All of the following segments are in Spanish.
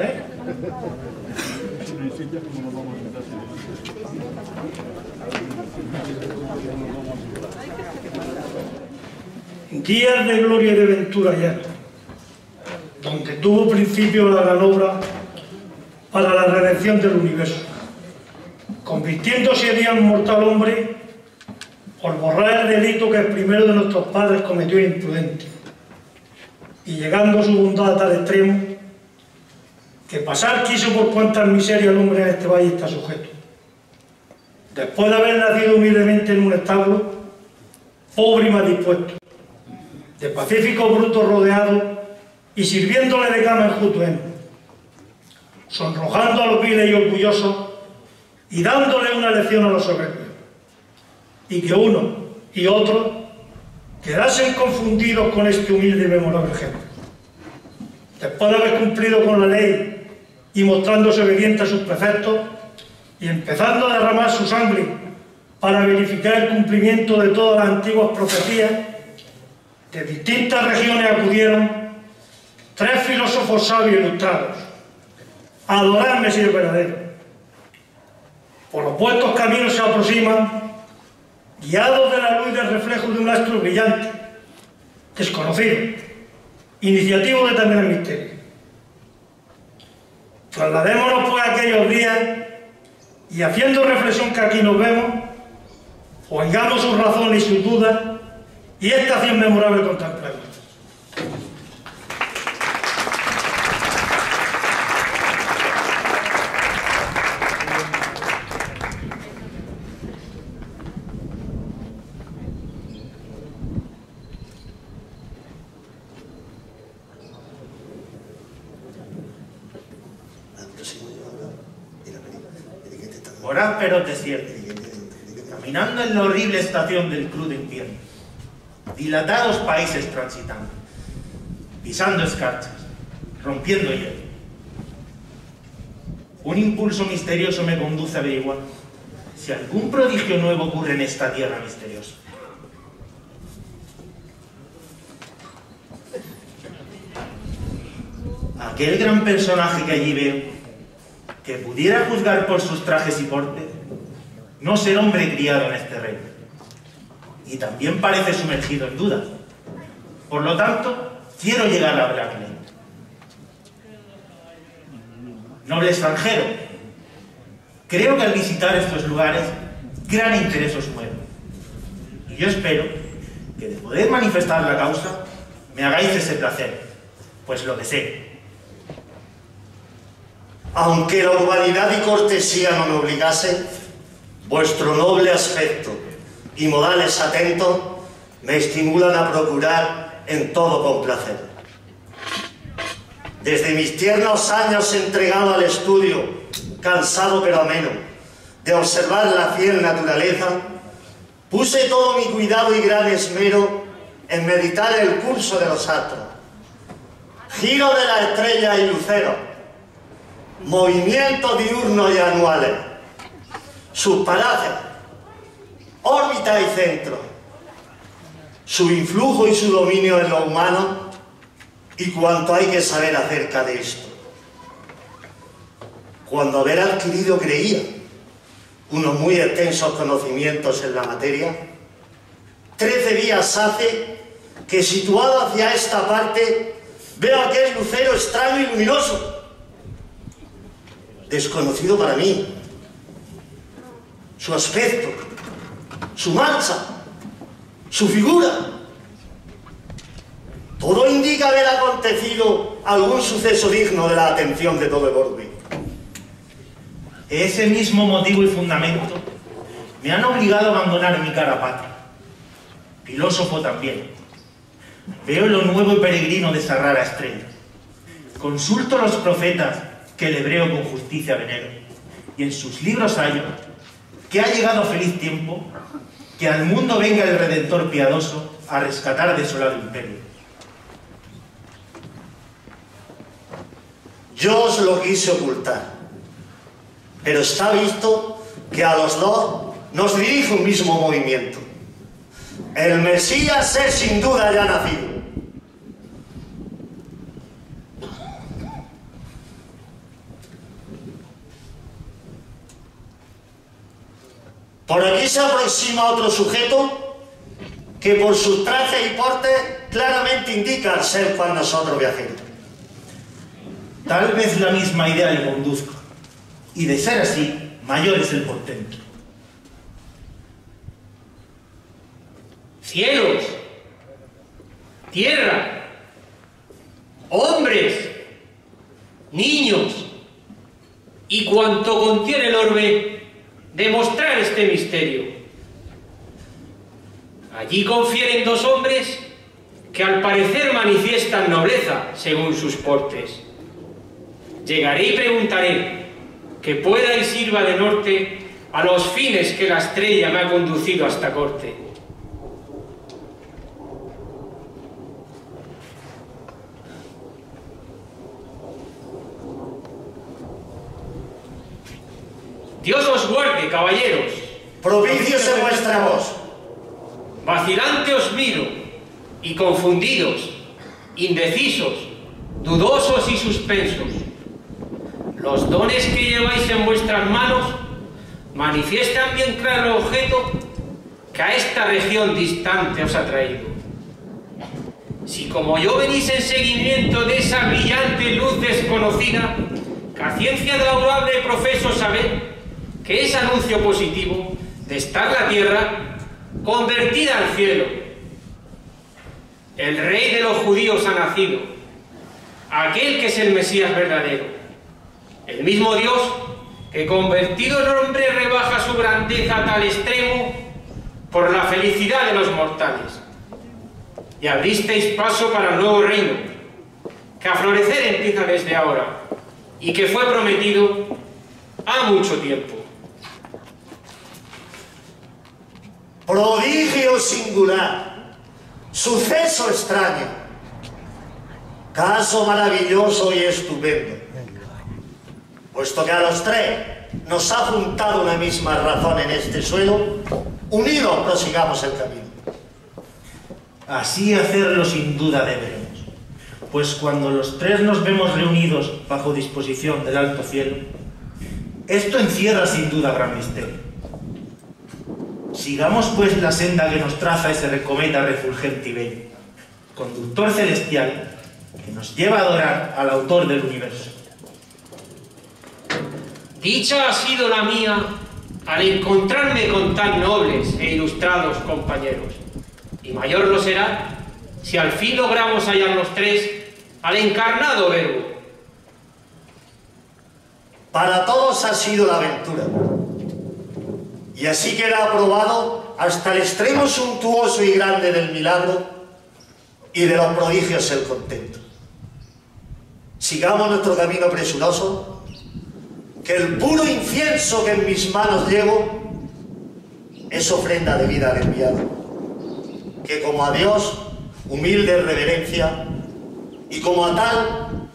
¿eh? Días de gloria y de ventura ayer, donde tuvo principio la gran obra para la redención del universo, convirtiéndose en un mortal hombre por borrar el delito que el primero de nuestros padres cometió imprudente, y llegando su bondad a tal extremo, que pasar quiso por cuantas miserias el hombre en este valle está sujeto. Después de haber nacido humildemente en un establo, pobre y mal dispuesto, de pacífico bruto rodeado y sirviéndole de cama en sonrojando a los viles y orgullosos y dándole una lección a los soberbios, y que uno y otro quedasen confundidos con este humilde y memorable ejemplo. Después de haber cumplido con la ley y mostrándose obediente a sus preceptos y empezando a derramar su sangre para verificar el cumplimiento de todas las antiguas profecías, de distintas regiones acudieron tres filósofos sabios ilustrados a adorarme si es verdadero. Por los puestos caminos se aproximan, guiados de la luz del reflejo de un astro brillante, desconocido, iniciativo de también el misterio. Trasladémonos pues a aquellos días y haciendo reflexión que aquí nos vemos, oigamos sus razones y sus dudas y esta acción memorable contemplemos. Horrible estación del crudo invierno, dilatados países transitando, pisando escarchas, rompiendo hielo. Un impulso misterioso me conduce a averiguar si algún prodigio nuevo ocurre en esta tierra misteriosa. Aquel gran personaje que allí veo, que pudiera juzgar por sus trajes y porte, no ser hombre criado en este reino. Y también parece sumergido en dudas. Por lo tanto, quiero llegar a hablarle. Noble extranjero, creo que al visitar estos lugares, gran interés os mueve. Y yo espero que de poder manifestar la causa, me hagáis ese placer, pues lo deseo. Aunque la urbanidad y cortesía no me obligasen, vuestro noble aspecto y modales atentos me estimulan a procurar en todo complacer. Desde mis tiernos años entregado al estudio, cansado pero ameno, de observar la fiel naturaleza, puse todo mi cuidado y gran esmero en meditar el curso de los astros, giro de la estrella y lucero, movimientos diurnos y anuales, sus parajes, órbita y centro, su influjo y su dominio en lo humano y cuanto hay que saber acerca de esto. Cuando haber adquirido creía unos muy extensos conocimientos en la materia, trece días hace que situado hacia esta parte veo aquel lucero extraño y luminoso desconocido para mí. Su aspecto, su marcha, su figura. Todo indica haber acontecido algún suceso digno de la atención de todo el orbe. Ese mismo motivo y fundamento me han obligado a abandonar mi cara patria. Filósofo también. Veo lo nuevo y peregrino de esa rara estrella. Consulto los profetas que el hebreo con justicia venero. Y en sus libros hallo que ha llegado feliz tiempo que al mundo venga el Redentor piadoso a rescatar desolado imperio. Yo os lo quise ocultar, pero está visto que a los dos nos dirige un mismo movimiento. El Mesías es sin duda ya nacido. Por aquí se aproxima otro sujeto que por su traje y porte claramente indica ser cual nosotros viajeros. Tal vez la misma idea le conduzca, y de ser así, mayor es el portento. Cielos, tierra, hombres, niños y cuanto contiene el orbe, demostrar este misterio. Allí confieren dos hombres que al parecer manifiestan nobleza según sus portes. Llegaré y preguntaré que pueda y sirva de norte a los fines que la estrella me ha conducido a esta corte. Dios os guarde, caballeros. Propicios en vuestra voz. Vacilante os miro, y confundidos, indecisos, dudosos y suspensos. Los dones que lleváis en vuestras manos manifiestan bien claro el objeto que a esta región distante os ha traído. Si como yo venís en seguimiento de esa brillante luz desconocida, que a ciencia laudable profeso saber que es anuncio positivo de estar la tierra convertida al cielo. El rey de los judíos ha nacido, aquel que es el Mesías verdadero, el mismo Dios que convertido en hombre rebaja su grandeza a tal extremo por la felicidad de los mortales. Y abristeis paso para el nuevo reino, que a florecer empieza desde ahora y que fue prometido a mucho tiempo. Prodigio singular, suceso extraño, caso maravilloso y estupendo, puesto que a los tres nos ha juntado una misma razón en este suelo, unidos prosigamos el camino. Así hacerlo sin duda deberemos, pues cuando los tres nos vemos reunidos bajo disposición del alto cielo, esto encierra sin duda gran misterio. Sigamos pues la senda que nos traza ese recometa refulgente y bello, conductor celestial que nos lleva a adorar al autor del universo. Dicha ha sido la mía al encontrarme con tan nobles e ilustrados compañeros, y mayor lo será si al fin logramos hallar los tres al encarnado verbo. Para todos ha sido la aventura. Y así queda aprobado hasta el extremo suntuoso y grande del milagro y de los prodigios el contento. Sigamos nuestro camino presuroso, que el puro incienso que en mis manos llevo es ofrenda de vida al enviado, que como a Dios, humilde reverencia, y como a tal,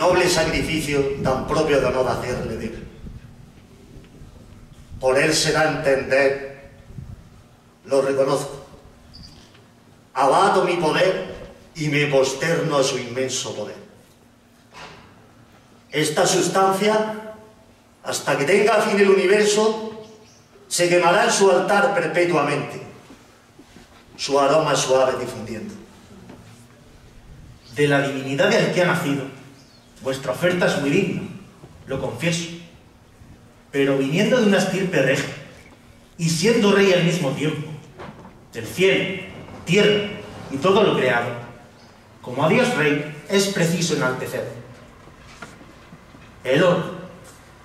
noble sacrificio tan propio de honor hacerle de por él se a entender, lo reconozco. Abato mi poder y me posterno a su inmenso poder. Esta sustancia, hasta que tenga fin el universo, se quemará en su altar perpetuamente, su aroma suave difundiendo. De la divinidad del que ha nacido, vuestra oferta es muy digna, lo confieso pero viniendo de una estirpe regia y siendo rey al mismo tiempo, del cielo, tierra y todo lo creado, como a Dios rey es preciso enaltecer. El oro,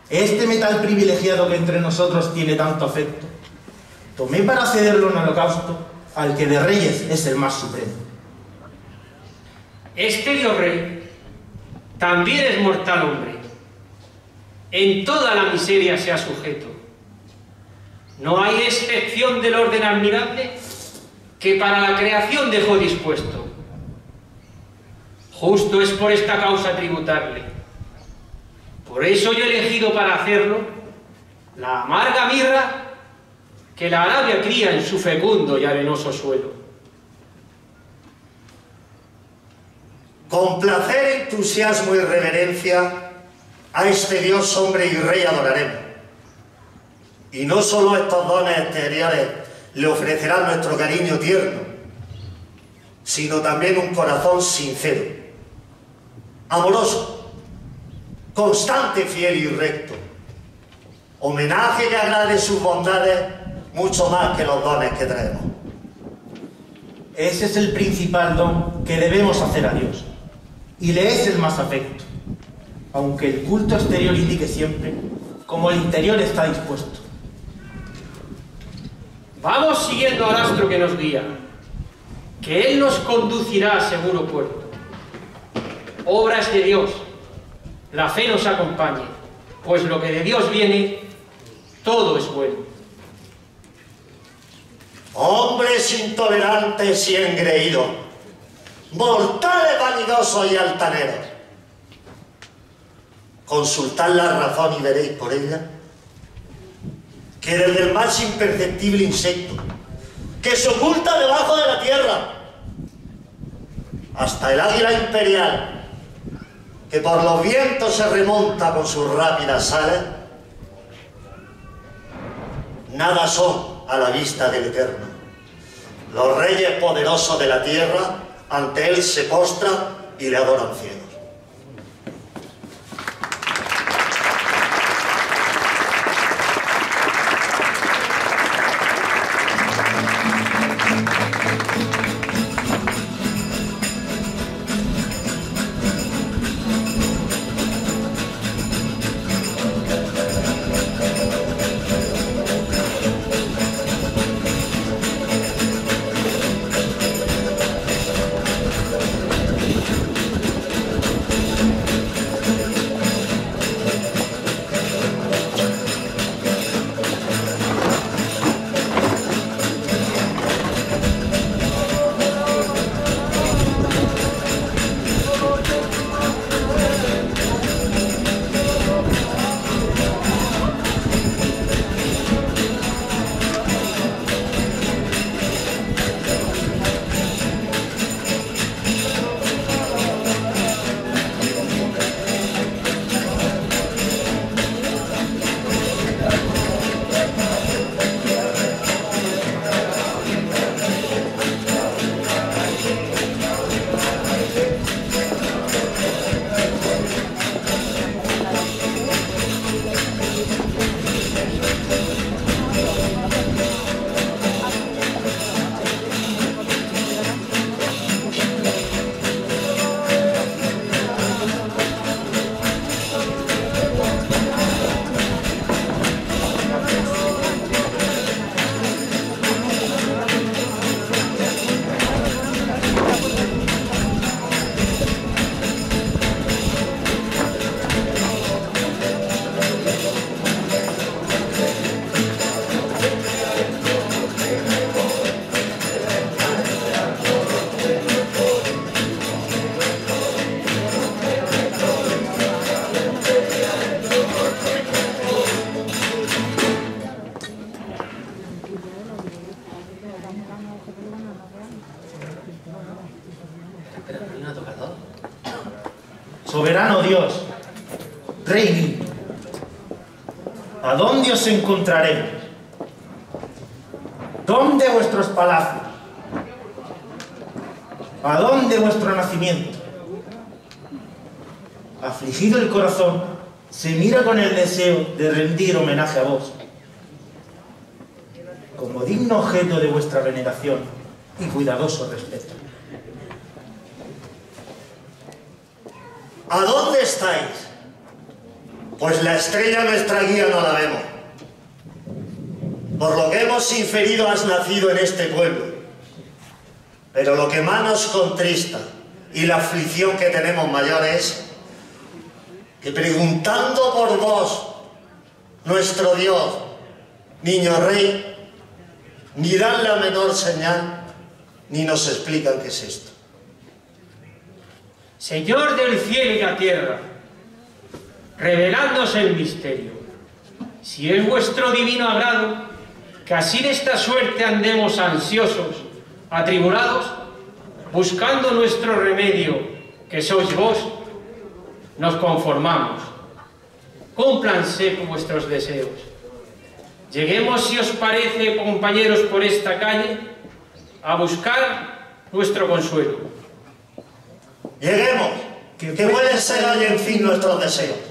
este metal privilegiado que entre nosotros tiene tanto afecto, tomé para cederlo en holocausto al que de reyes es el más supremo. Este Dios rey también es mortal hombre en toda la miseria sea sujeto. No hay excepción del orden admirable que para la creación dejó dispuesto. Justo es por esta causa tributarle. Por eso yo he elegido para hacerlo la amarga mirra que la Arabia cría en su fecundo y arenoso suelo. Con placer, entusiasmo y reverencia a este Dios, hombre y rey adoraremos. Y no solo estos dones exteriores le ofrecerán nuestro cariño tierno, sino también un corazón sincero, amoroso, constante, fiel y recto. Homenaje que agrade sus bondades mucho más que los dones que traemos. Ese es el principal don que debemos hacer a Dios. Y le es el más afecto. Aunque el culto exterior indique siempre como el interior está dispuesto. Vamos siguiendo al astro que nos guía, que Él nos conducirá a seguro puerto. Obras de Dios, la fe nos acompañe, pues lo que de Dios viene, todo es bueno. Hombres intolerantes y engreídos, mortales vanidosos y altaneros. Consultad la razón y veréis por ella que desde el más imperceptible insecto que se oculta debajo de la tierra hasta el águila imperial que por los vientos se remonta con sus rápidas alas, nada son a la vista del Eterno. Los reyes poderosos de la tierra ante él se postran y le adoran ciegos. Rey ¿a dónde os encontraremos? ¿Dónde vuestros palacios? ¿A dónde vuestro nacimiento? Afligido el corazón, se mira con el deseo de rendir homenaje a vos, como digno objeto de vuestra veneración y cuidadoso respeto. ¿A dónde estáis? Pues la estrella nuestra guía no la vemos. Por lo que hemos inferido has nacido en este pueblo. Pero lo que más nos contrista y la aflicción que tenemos mayor es que preguntando por vos, nuestro Dios, niño rey, ni dan la menor señal, ni nos explican qué es esto. Señor del cielo y la tierra, revelándose el misterio, si es vuestro divino agrado, que así de esta suerte andemos ansiosos, atribulados, buscando nuestro remedio, que sois vos, nos conformamos. Cúmplanse vuestros deseos. lleguemos, si os parece, compañeros, por esta calle, a buscar nuestro consuelo. Lleguemos, Que pueden ser hoy en fin nuestros deseos.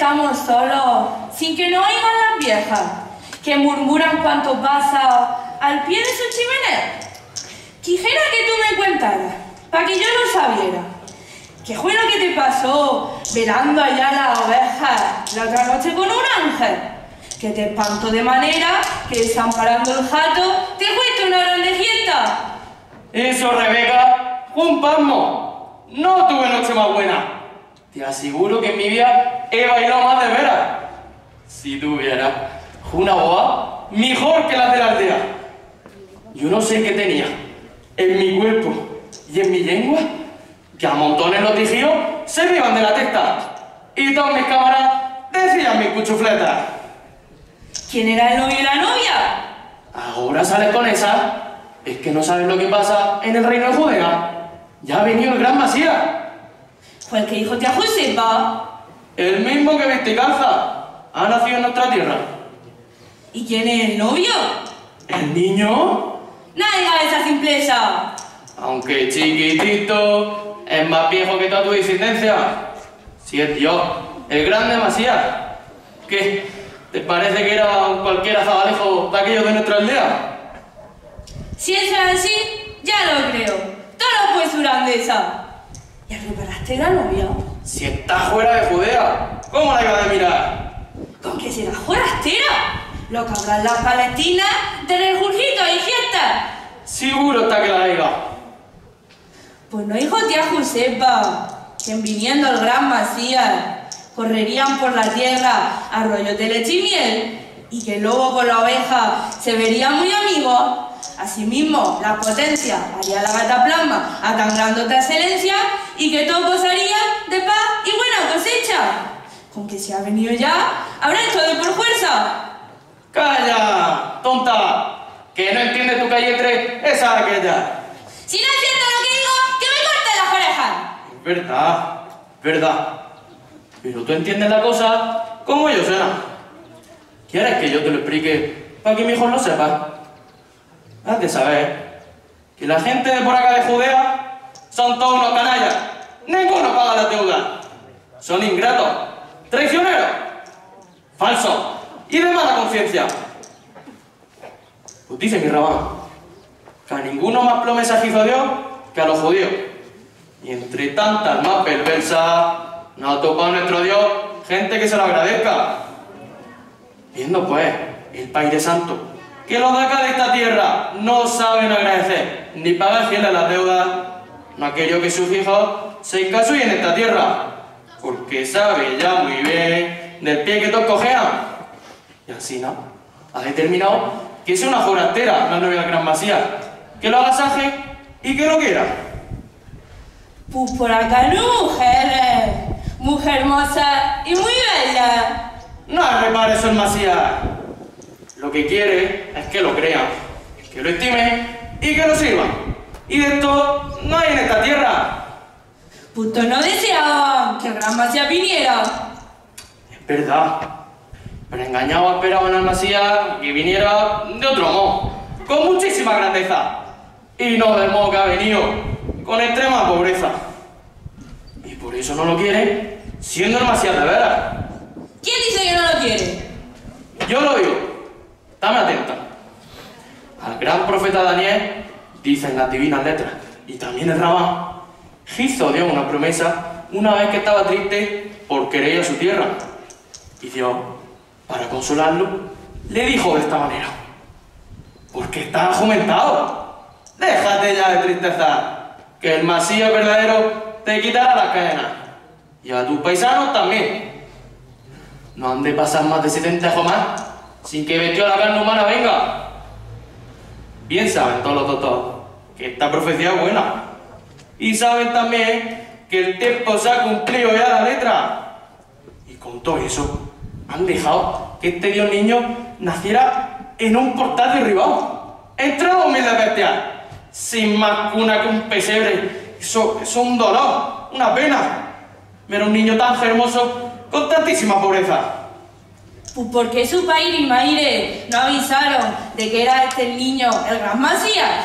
Estamos solos, sin que nos oigan las viejas, que murmuran cuanto pasa al pie de su chimenea. Quisiera que tú me contaras, para que yo lo sabiera. ¿Qué fue lo que te pasó velando allá las ovejas la otra noche con un ángel? Que te espantó de manera que desamparando el jato te fuiste una grande fiesta. Eso, Rebeca, un pasmo. No tuve noche más buena. Te aseguro que en mi vida he bailado más de veras. Si tuviera una boa mejor que la de la aldea. Yo no sé qué tenía en mi cuerpo y en mi lengua que a montones los tijíos se me iban de la testa. Y todos mis camaradas decían mis cuchufletas. ¿Quién era el novio y la novia? Ahora sales con esa. Es que no sabes lo que pasa en el reino de Judea. Ya ha venido el gran Masías. El que dijo tía Josepa. El mismo que viste calza. Ha nacido en nuestra tierra. ¿Y quién es el novio? ¿El niño? ¡No digas esa simpleza! Aunque chiquitito, es más viejo que toda tu descendencia. Si es Dios, el grande Masías. ¿Qué? ¿Te parece que era un cualquiera zabalejo de aquellos de nuestra aldea? Si es así, ya lo creo. Todo pues su grandeza. ¿Ya preparaste la novia? Si está fuera de Judea, ¿cómo la iba a mirar? ¿Con qué será forastera? Lo que hablan las palestinas de refugito y fiesta. Seguro está que la iba. Pues no dijo tía Josepa, que en viniendo el gran Macías correrían por la tierra arroyos de leche y miel y que el lobo con la oveja se verían muy amigos. Asimismo, la potencia haría la gata plasma a tan grandota excelencia y que todo gozaría de paz y buena cosecha. Con que si ha venido ya, habrá hecho de por fuerza. ¡Calla, tonta! Que no entiende tu calle 3, esa aquella. Si no es cierto lo que digo, que me corte las orejas. Es verdad, verdad. Pero tú entiendes la cosa como yo suena. ¿Quieres que yo te lo explique para que mi hijo lo sepa? Has de saber que la gente de por acá de Judea son todos unos canallas. Ninguno paga la deuda. Son ingratos, traicioneros, falsos y de mala conciencia. Pues dice mi rabán que a ninguno más promesas hizo Dios que a los judíos. Y entre tantas más perversas, nos ha tocado nuestro Dios gente que se lo agradezca. Viendo pues el Padre Santo, que los de acá de esta tierra no saben agradecer ni pagar fieles las deudas, no querido que sus hijos se encasuyen en esta tierra, porque sabe ya muy bien del pie que todos cojean. Y así no, ha determinado que sea una forastera la novia del Gran Masía, que lo agasaje y que lo quiera. Pues por acá no mujeres, mujer hermosa y muy bella. No repare eso el Masía. Lo que quiere es que lo crean, que lo estimen y que lo sirvan. Y de esto no hay en esta tierra. Puto no deseaban que el gran Macías viniera. Es verdad. Pero engañado esperaban al Masía que viniera de otro modo, con muchísima grandeza. Y no del modo que ha venido, con extrema pobreza. Y por eso no lo quiere, siendo el de veras. ¿Quién dice que no lo quiere? Yo lo digo. Dame atenta. Al gran profeta Daniel dicen las divinas letras, y también el hizo Dios una promesa una vez que estaba triste por querer ir a su tierra. Y Dios, para consolarlo, le dijo de esta manera, porque estás jumentado, déjate ya de tristeza, que el Masías verdadero te quitará las cadenas, y a tus paisanos también. No han de pasar más de 70 años más sin que vestió la carne humana venga. Bien saben todos los doctores que esta profecía es buena. Y saben también que el tiempo se ha cumplido ya la letra. Y con todo eso, han dejado que este Dios niño naciera en un portal derribado, entre dos mil de sin más cuna que un pesebre. Eso, es un dolor, una pena. Ver a un niño tan hermoso con tantísima pobreza. Pues porque su país y Maire no avisaron de que era este el niño el gran Macías.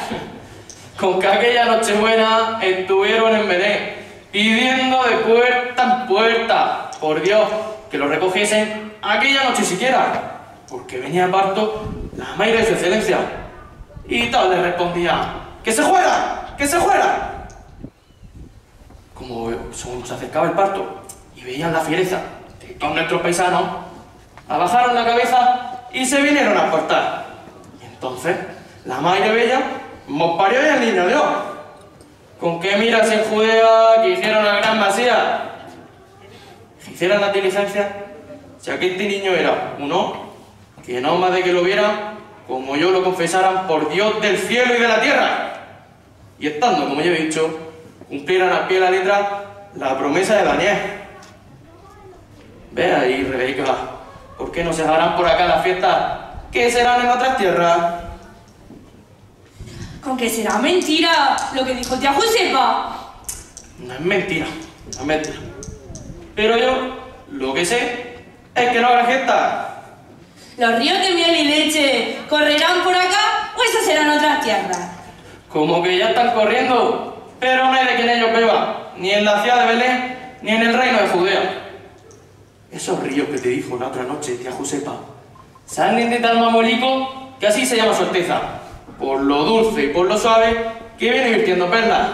Con que aquella nochebuena estuvieron en Belén, pidiendo de puerta en puerta, por Dios, que lo recogiesen aquella noche siquiera, porque venía a parto la madre de su excelencia. Y tal le respondía, ¡que se fuera! ¡que se fuera! Como según se acercaba el parto veían la fiereza de todos nuestros paisanos, abajaron la cabeza y se vinieron a cortar. Y entonces, la madre bella nos parió y el niño Dios. ¿Con qué miras en Judea que hicieron la gran masía? Si la diligencia, si aquel niño era uno, que no más de que lo vieran, como yo lo confesaran por Dios del cielo y de la tierra. Y estando, como yo he dicho, cumplieran al pie la letra la promesa de Daniel. Ve ahí, Rebeca, ¿Por qué no se harán por acá las fiestas que serán en otras tierras? Con que será mentira lo que dijo tía Josepa. No es mentira, no es mentira. Pero yo lo que sé es que no habrá fiesta. ¿Los ríos de miel y leche correrán por acá o esas serán otras tierras? Como que ya están corriendo, pero no hay de quien ellos beban, ni en la ciudad de Belén, ni en el reino de Judea. Esos ríos que te dijo la otra noche, tía Josepa, salen de tal mamolico que así se llama su por lo dulce y por lo suave que viene virtiendo perlas.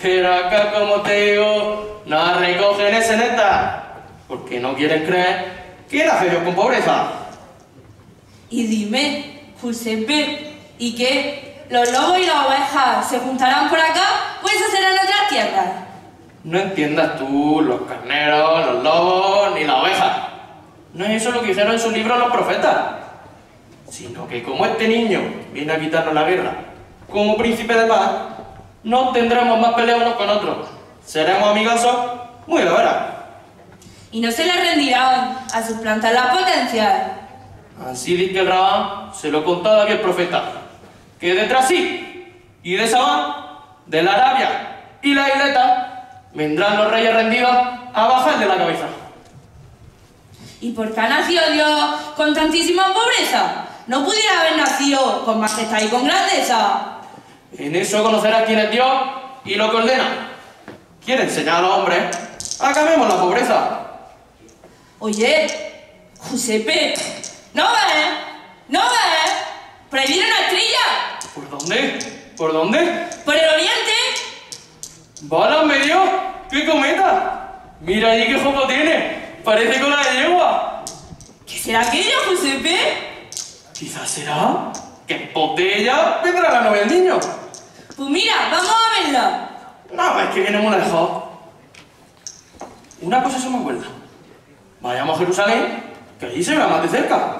Pero acá, como te digo, no recogen ese néctar, porque no quieren creer que nace Dios con pobreza. Y dime, Giuseppe, ¿y qué? ¿Los lobos y las ovejas se juntarán por acá o eso será en otras tierras? No entiendas tú los carneros, los lobos, ni la oveja. No es eso lo que dijeron en sus libros los profetas. Sino que como este niño viene a quitarnos la guerra, como príncipe de paz, no tendremos más peleas unos con otros. Seremos amigosos muy de veras. Y no se les rendirán a suplantar la potencia. Así dice el Rabán se lo contó a David el profeta, que detrás sí y de Sabán, de la Arabia y la isleta, vendrán los reyes rendidos a bajarle la cabeza. ¿Y por qué ha nacido Dios con tantísima pobreza? No pudiera haber nacido con majestad y con grandeza. En eso conocerás quién es Dios y lo que ordena. Quiere enseñar a los hombres a que amemos la pobreza. Oye, Giuseppe, ¿no ves? ¿No ves? Por ahí viene una estrella. ¿Por dónde? ¿Por dónde? Por el oriente. ¡Válame Dios! ¡Qué cometa! Mira allí qué jopo tiene. Parece cola de yegua. ¿Qué será aquello, Giuseppe? Quizás será que en pos de ella vendrá la novia del niño. Pues mira, vamos a verla. No, es que viene muy lejos. Una cosa se me acuerda. Vayamos a Jerusalén, que allí se verá más de cerca.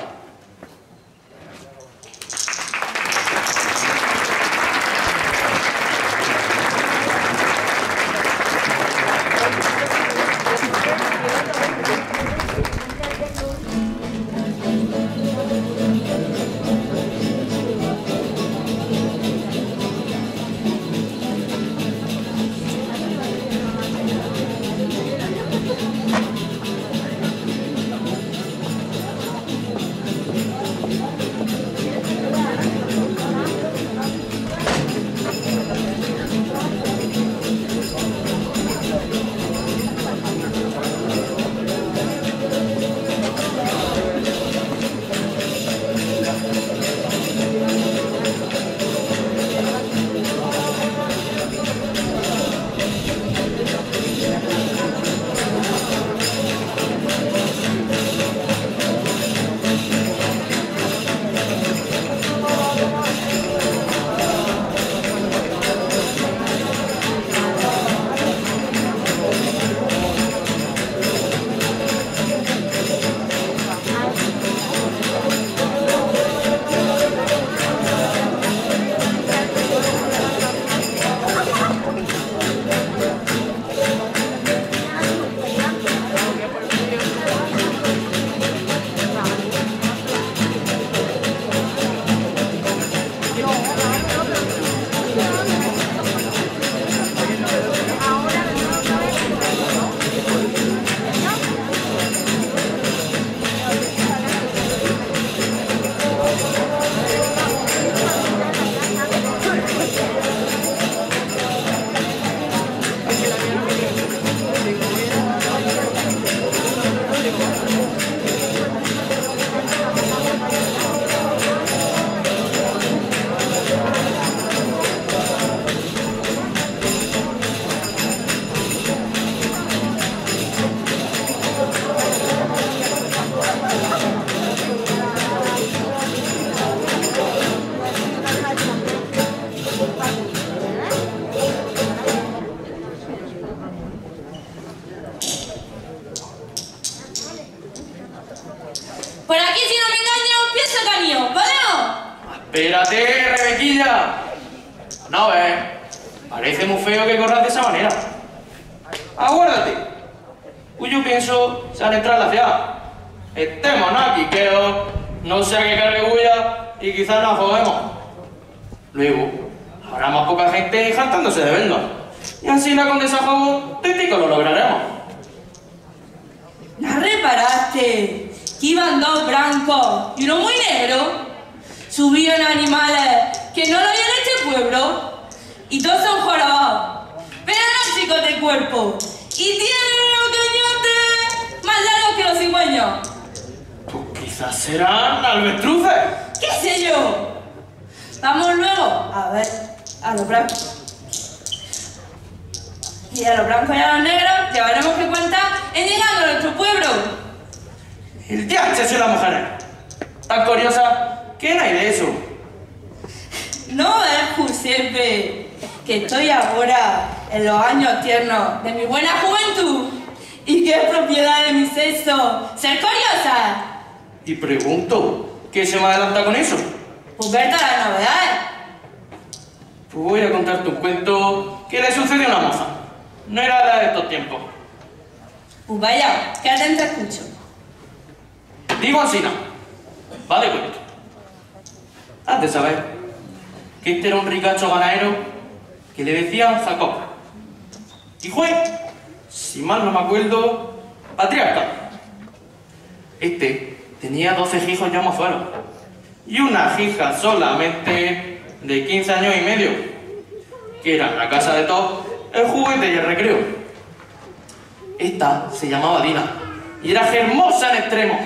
Hermosa en extremo,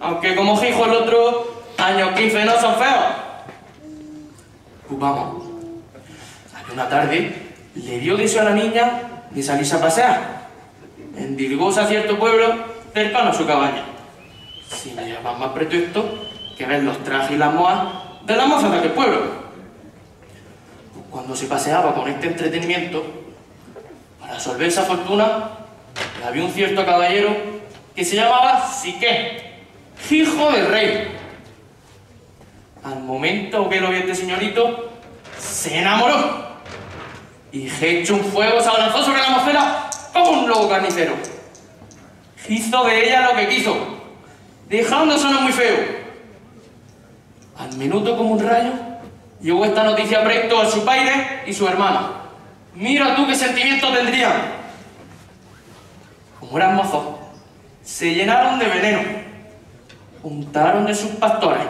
aunque como hijo el otro, años 15 no son feos. Pues vamos, una tarde, le dio deseo a la niña de salirse a pasear. Endilgóse a cierto pueblo cercano a su cabaña. Sin llevar más pretexto que ver los trajes y las moas de la moza de aquel pueblo. Pues cuando se paseaba con este entretenimiento, para resolver esa fortuna, había un cierto caballero que se llamaba Siqué, hijo del rey. Al momento que lo vio este señorito, se enamoró y hecho un fuego se abalanzó sobre la mocera como un lobo carnicero. Hizo de ella lo que quiso, dejándose uno muy feo. Al minuto como un rayo, llegó esta noticia presto a su padre y su hermana. Mira tú qué sentimientos tendrían. Como eran mozos, se llenaron de veneno, juntaron de sus pastores,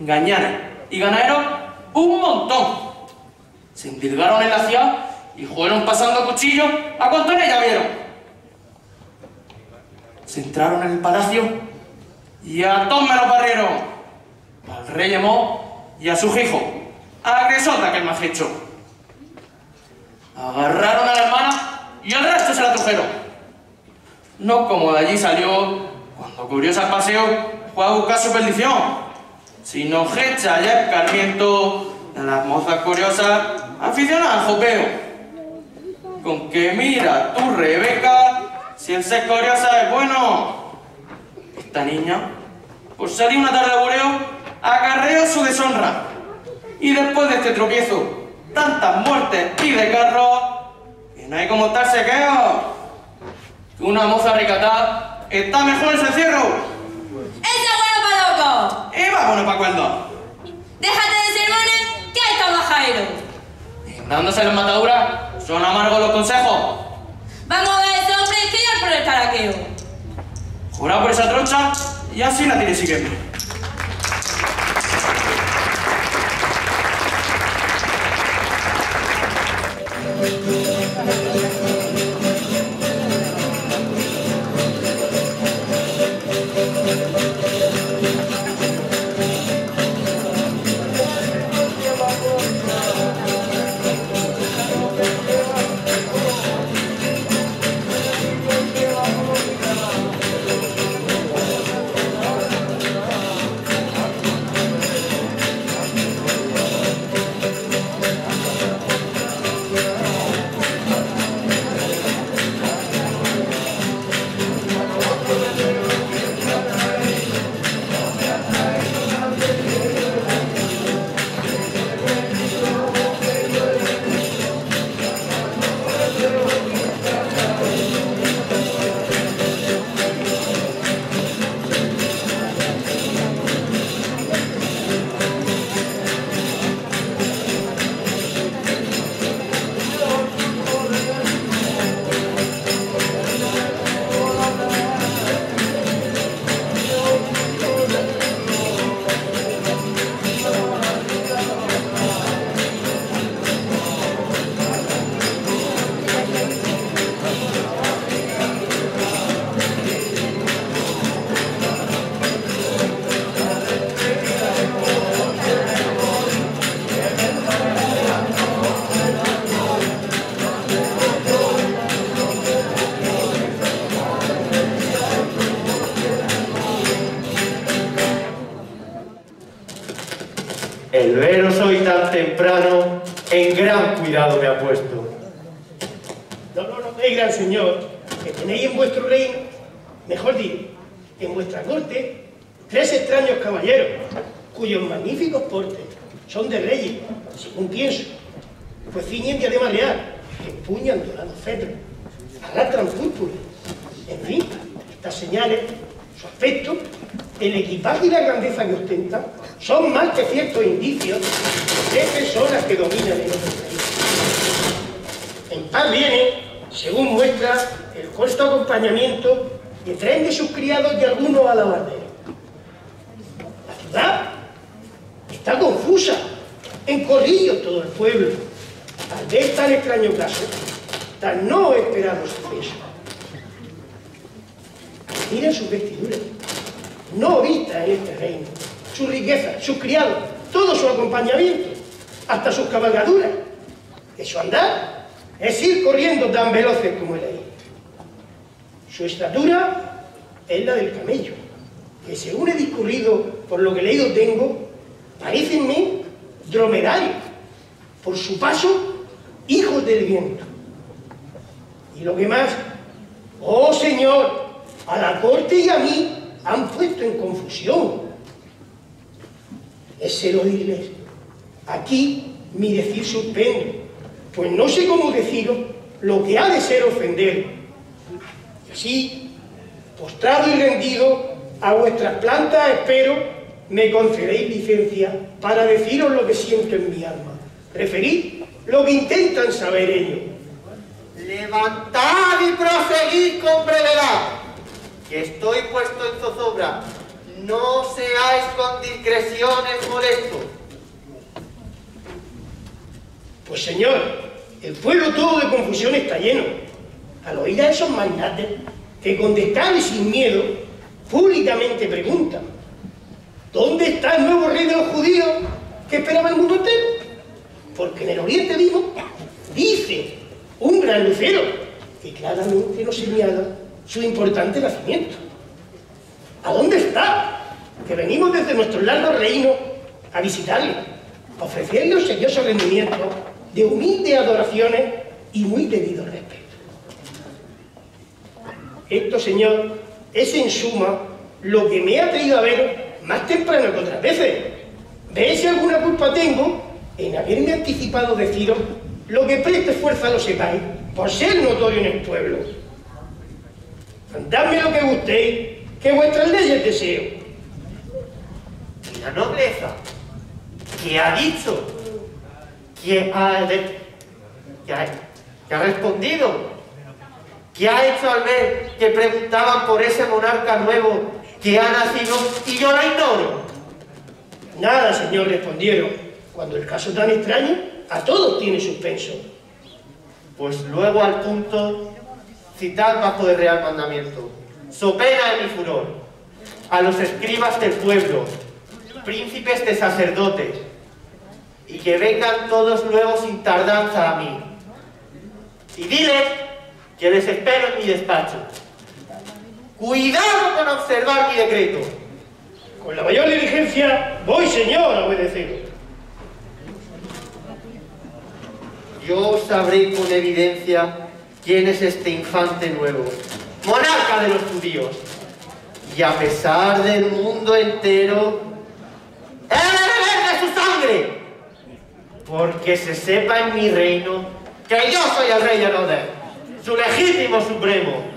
gañanes y ganaderos un montón. Se endilgaron en la ciudad y fueron pasando cuchillos a cuanto en ella vieron. Se entraron en el palacio y a todos me lo parrieron. Al rey llamó y a su hijo, agresota que el más hecho. Agarraron a la hermana y al resto se la trujeron. No como de allí salió, cuando curiosa al paseo, fue a buscar su perdición, sino hecha ya escarmiento de las mozas curiosas aficionadas al jopeo. Con que mira tú, Rebeca, si el ser curiosa es bueno. Esta niña, por salir una tarde de bureo, acarreó su deshonra. Y después de este tropiezo, tantas muertes y de carro, que no hay como estarse queo. Una moza recatada está mejor en su encierro. ¡Eso es bueno para loco! ¡Eva bueno para cuando! ¡Déjate de sermones que hay trabajadero! Dándose las mataduras, son amargos los consejos. Vamos a ver ese hombre que ya por el caraqueo. Jura por esa troncha y así la tiene siguiendo. Me ha puesto. No, no, no, eh, gran señor, que tenéis en vuestro reino, mejor dicho, en vuestra corte, tres extraños caballeros, cuyos magníficos portes son de reyes, según pienso, pues ciñen diadema real, empuñan dorados cetros, arrastran púrpura, en fin, estas señales, su aspecto, el equipaje y la grandeza que ostentan, son más que ciertos indicios de personas que dominan el otro país. En paz viene, según muestra el corto acompañamiento que traen de sus criados y algunos alabarderos. La ciudad está confusa, en corrillos todo el pueblo, al ver tan extraño caso, tan no esperado suceso. Miren sus vestiduras, no vistas en este reino, su riqueza, sus criados, todo su acompañamiento, hasta sus cabalgaduras, que su andar es ir corriendo tan veloces como el aire. Su estatura es la del camello, que según he discurrido por lo que leído tengo, parecenme dromedarios, por su paso, hijos del viento. Y lo que más, oh Señor, a la corte y a mí han puesto en confusión. Es el oírles. Aquí mi decir suspendo, pues no sé cómo deciros lo que ha de ser ofender. Así, postrado y rendido, a vuestras plantas espero me concedéis licencia para deciros lo que siento en mi alma. Referid lo que intentan saber ellos. Levantad y proseguid con brevedad, que estoy puesto en zozobra. No seáis con discreciones molestos. Pues señor, el pueblo todo de confusión está lleno. Al oír a esos magnates que con descaro y sin miedo públicamente preguntan ¿Dónde está el nuevo rey de los judíos que esperaba el mundo entero? Porque en el oriente vimos, dice, un gran lucero que claramente nos señala su importante nacimiento. ¿A dónde está? Que venimos desde nuestro largo reino a visitarle, a ofrecerle un serioso rendimiento de humildes adoraciones y muy debido respeto. Esto, Señor, es en suma lo que me ha traído a ver más temprano que otras veces. Ve si alguna culpa tengo en haberme anticipado deciros lo que preste fuerza lo sepáis, por ser notorio en el pueblo. Dadme lo que gustéis, que vuestras leyes deseo. ¿Y la nobleza? ¿Qué ha dicho? ¿Qué ha, qué ha- qué ha respondido? ¿Qué ha hecho al ver que preguntaban por ese monarca nuevo que ha nacido y yo la ignoro? Nada, señor, respondieron, cuando el caso tan extraño a todos tiene suspenso. Pues luego al punto, citad bajo el real mandamiento, so pena de mi furor, a los escribas del pueblo, príncipes de sacerdotes, y que vengan todos luego sin tardanza a mí. Y diles que les espero en mi despacho. Cuidado con observar mi decreto. Con la mayor diligencia, voy, señor, a obedeceros. Yo sabré con evidencia quién es este infante nuevo, monarca de los judíos. Y a pesar del mundo entero, he de beber de su sangre. Porque se sepa en mi reino que yo soy el rey Herodes, su legítimo supremo.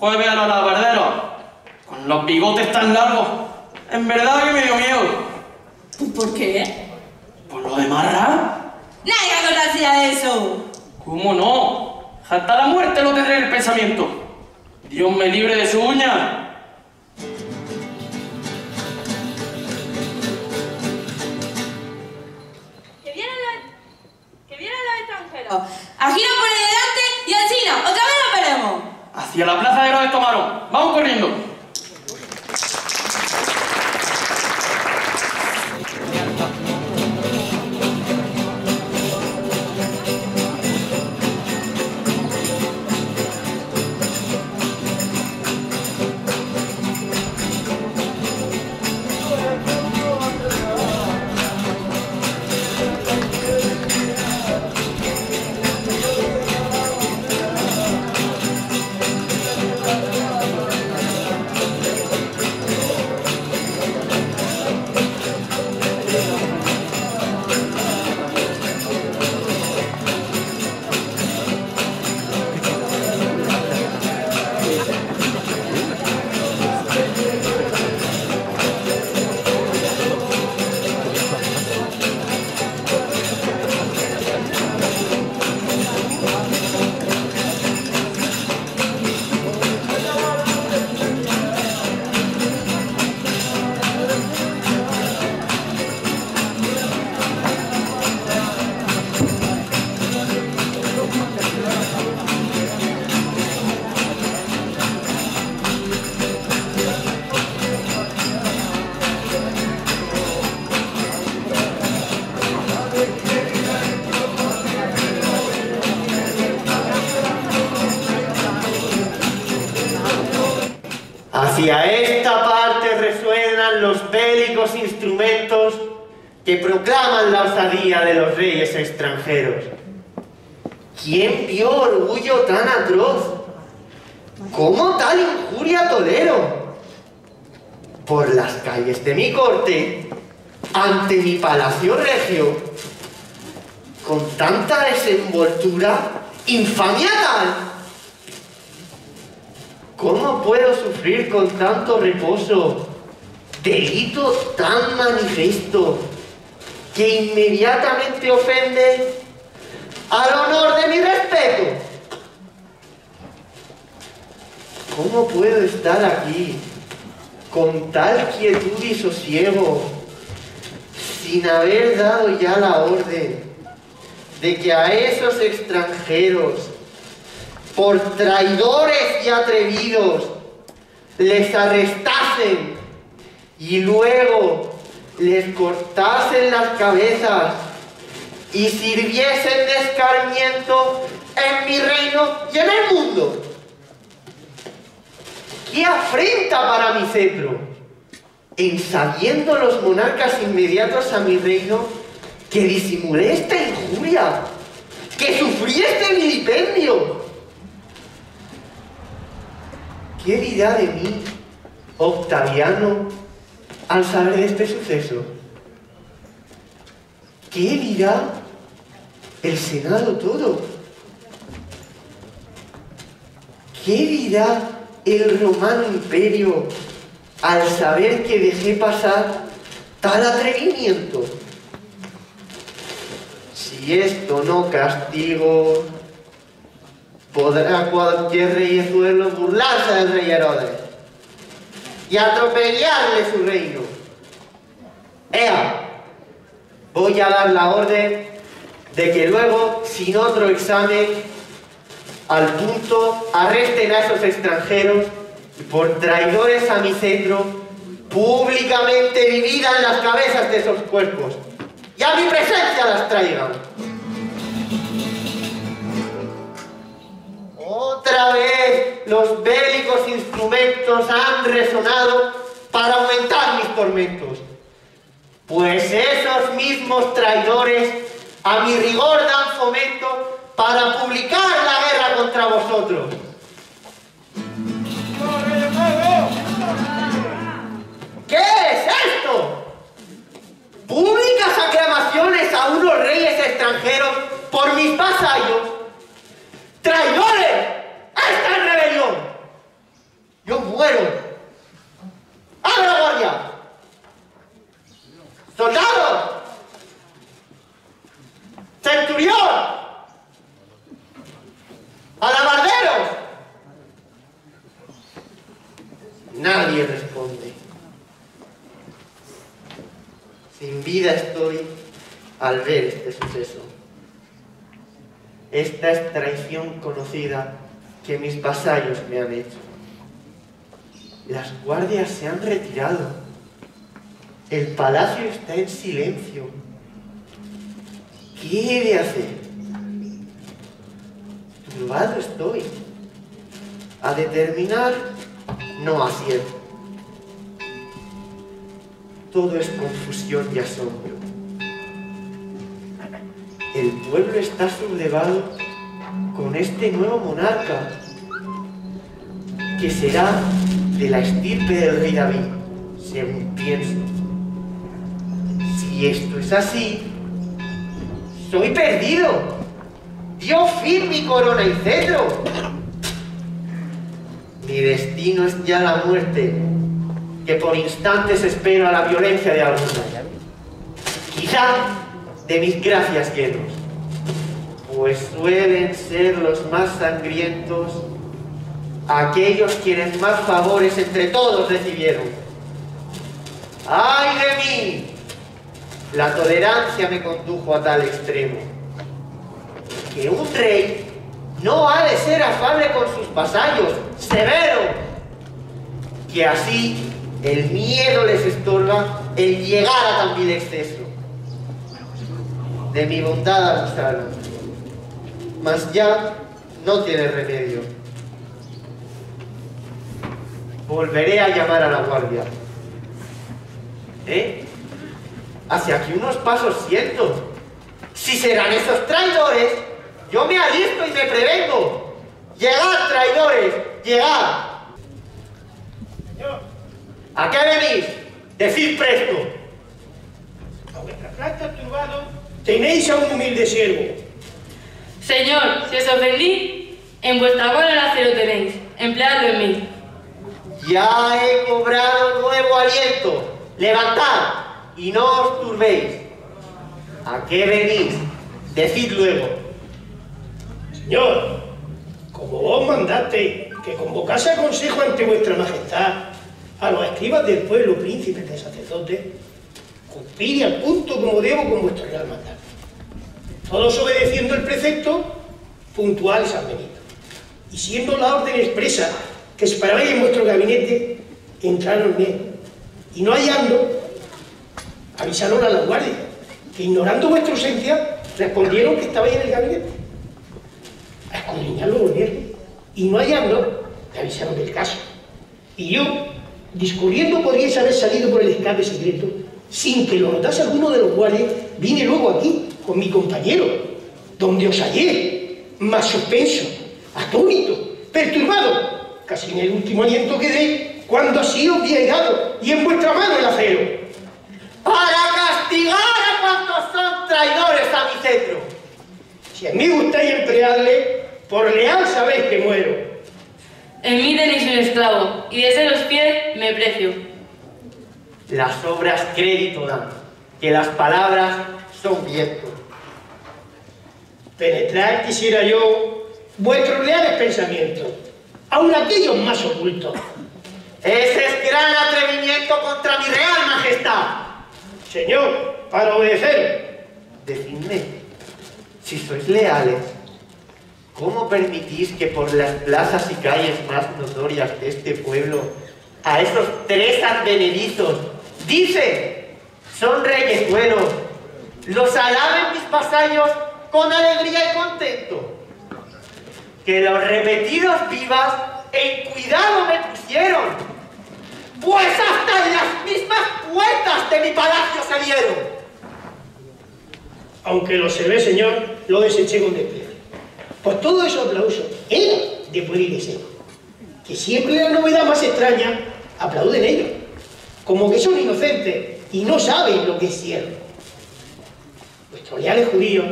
Ver a los lavarderos con los bigotes tan largos. En verdad que me dio miedo. ¿Pues por qué? ¿Por lo de Marra? Nadie conocía eso. ¿Cómo no? Hasta la muerte lo tendré en el pensamiento. Dios me libre de su uña. Que vienen los, extranjeros. Aquí nos pone delante y al China, otra vez lo veremos. Hacia la plaza de los de Tomaron. Vamos corriendo. Que proclaman la osadía de los reyes extranjeros. ¿Quién vio orgullo tan atroz? ¿Cómo tal injuria tolero? Por las calles de mi corte, ante mi palacio regio, con tanta desenvoltura, infamia tal. ¿Cómo puedo sufrir con tanto reposo delito tan manifiesto que inmediatamente ofende al honor de mi respeto? ¿Cómo puedo estar aquí con tal quietud y sosiego sin haber dado ya la orden de que a esos extranjeros por traidores y atrevidos, les arrestasen y luego les cortasen las cabezas y sirviesen de escarmiento en mi reino y en el mundo. ¡Qué afrenta para mi cetro! En sabiendo los monarcas inmediatos a mi reino que disimulé esta injuria, que sufrí este vilipendio. ¿Qué dirá de mí, Octaviano, al saber de este suceso? ¿Qué dirá el Senado todo? ¿Qué dirá el romano imperio al saber que dejé pasar tal atrevimiento. Si esto no castigo, podrá cualquier reyezuelo burlarse del rey Herodes y atropellarle su reino. Ea, voy a dar la orden de que luego, sin otro examen, al punto arresten a esos extranjeros y por traidores a mi centro, públicamente dividan las cabezas de esos cuerpos y a mi presencia las traigan. Otra vez los bélicos instrumentos han resonado para aumentar mis tormentos. Pues esos mismos traidores a mi rigor dan fomento para publicar la guerra contra vosotros. ¿Qué es esto? Públicas aclamaciones a unos reyes extranjeros por mis vasallos. ¡Traidores! ¡Esta es rebelión! Yo muero. ¡Abre la guardia! ¡Soldados! ¡Centurión! ¡Alabarderos! Nadie responde. Sin vida estoy al ver este suceso. Esta es traición conocida que mis vasallos me han hecho. Las guardias se han retirado. El palacio está en silencio. ¿Qué he de hacer? Turbado estoy. A determinar, no acierto. Todo es confusión y asombro. El pueblo está sublevado con este nuevo monarca, que será de la estirpe del rey David, según pienso. Si esto es así, soy perdido. Dio fin mi corona y cetro. Mi destino es ya la muerte, que por instantes espero a la violencia de algunos. Quizá de mis gracias llenos, pues suelen ser los más sangrientos aquellos quienes más favores entre todos recibieron. ¡Ay de mí! La tolerancia me condujo a tal extremo, que un rey no ha de ser afable con sus vasallos, severo, que así el miedo les estorba el llegar a tan vil exceso. De mi bondad abusaron, mas ya no tiene remedio. Volveré a llamar a la guardia. ¿Eh? Hacia aquí unos pasos siento. Si serán esos traidores, yo me alisto y me prevengo. Llegad, traidores, llegad. ¿A qué venís? Decid presto. A vuestra planta turbado tenéis a un humilde siervo. Señor, si os ofendí, en vuestra bola el acero tenéis. Empleadlo en mí. Ya he cobrado nuevo aliento. Levantad y no os turbéis. ¿A qué venís? Decid luego. Señor, como vos mandaste que convocase a consejo ante vuestra majestad a los escribas del pueblo, príncipes de sacerdotes, cumplid al punto como debo con vuestro real mandato. Todos obedeciendo el precepto, puntuales han venido. Y siendo la orden expresa que esperabais en vuestro gabinete, entraron en él. Y no hallando, avisaron a la guardia, que ignorando vuestra ausencia, respondieron que estabais en el gabinete. A escudriñarlo volvieron. Y no hallando, te avisaron del caso. Y yo, discurriendo podríais haber salido por el escape secreto, sin que lo notase alguno de los guardias, vine luego aquí, con mi compañero, donde os hallé, más suspenso, atónito, perturbado, casi en el último aliento quedé, cuando así os vi y en vuestra mano el acero. Para castigar a cuantos son traidores a mi cetro. Si a mí gustáis emplearle, por leal sabéis que muero. En mí tenéis un esclavo, y de seros fiel me precio. Las obras crédito dan, que las palabras son viento. Penetrar quisiera yo vuestros reales pensamientos, aun aquellos más ocultos. Ese es gran atrevimiento contra mi real majestad. Señor, para obedecer. Decidme, si sois leales, ¿cómo permitís que por las plazas y calles más notorias de este pueblo a esos tres advenedizos dicen son reyezuelos, los alaben mis vasallos con alegría y contento? Que los repetidos vivas en cuidado me pusieron, pues hasta las mismas puertas de mi palacio se dieron. Aunque lo se ve, señor, lo deseché con desprecio. Pues todo eso aplauso era de pueblo y deseo. Que siempre la novedad más extraña aplauden ellos. Como que son inocentes y no saben lo que es cierto. Vuestros leales judíos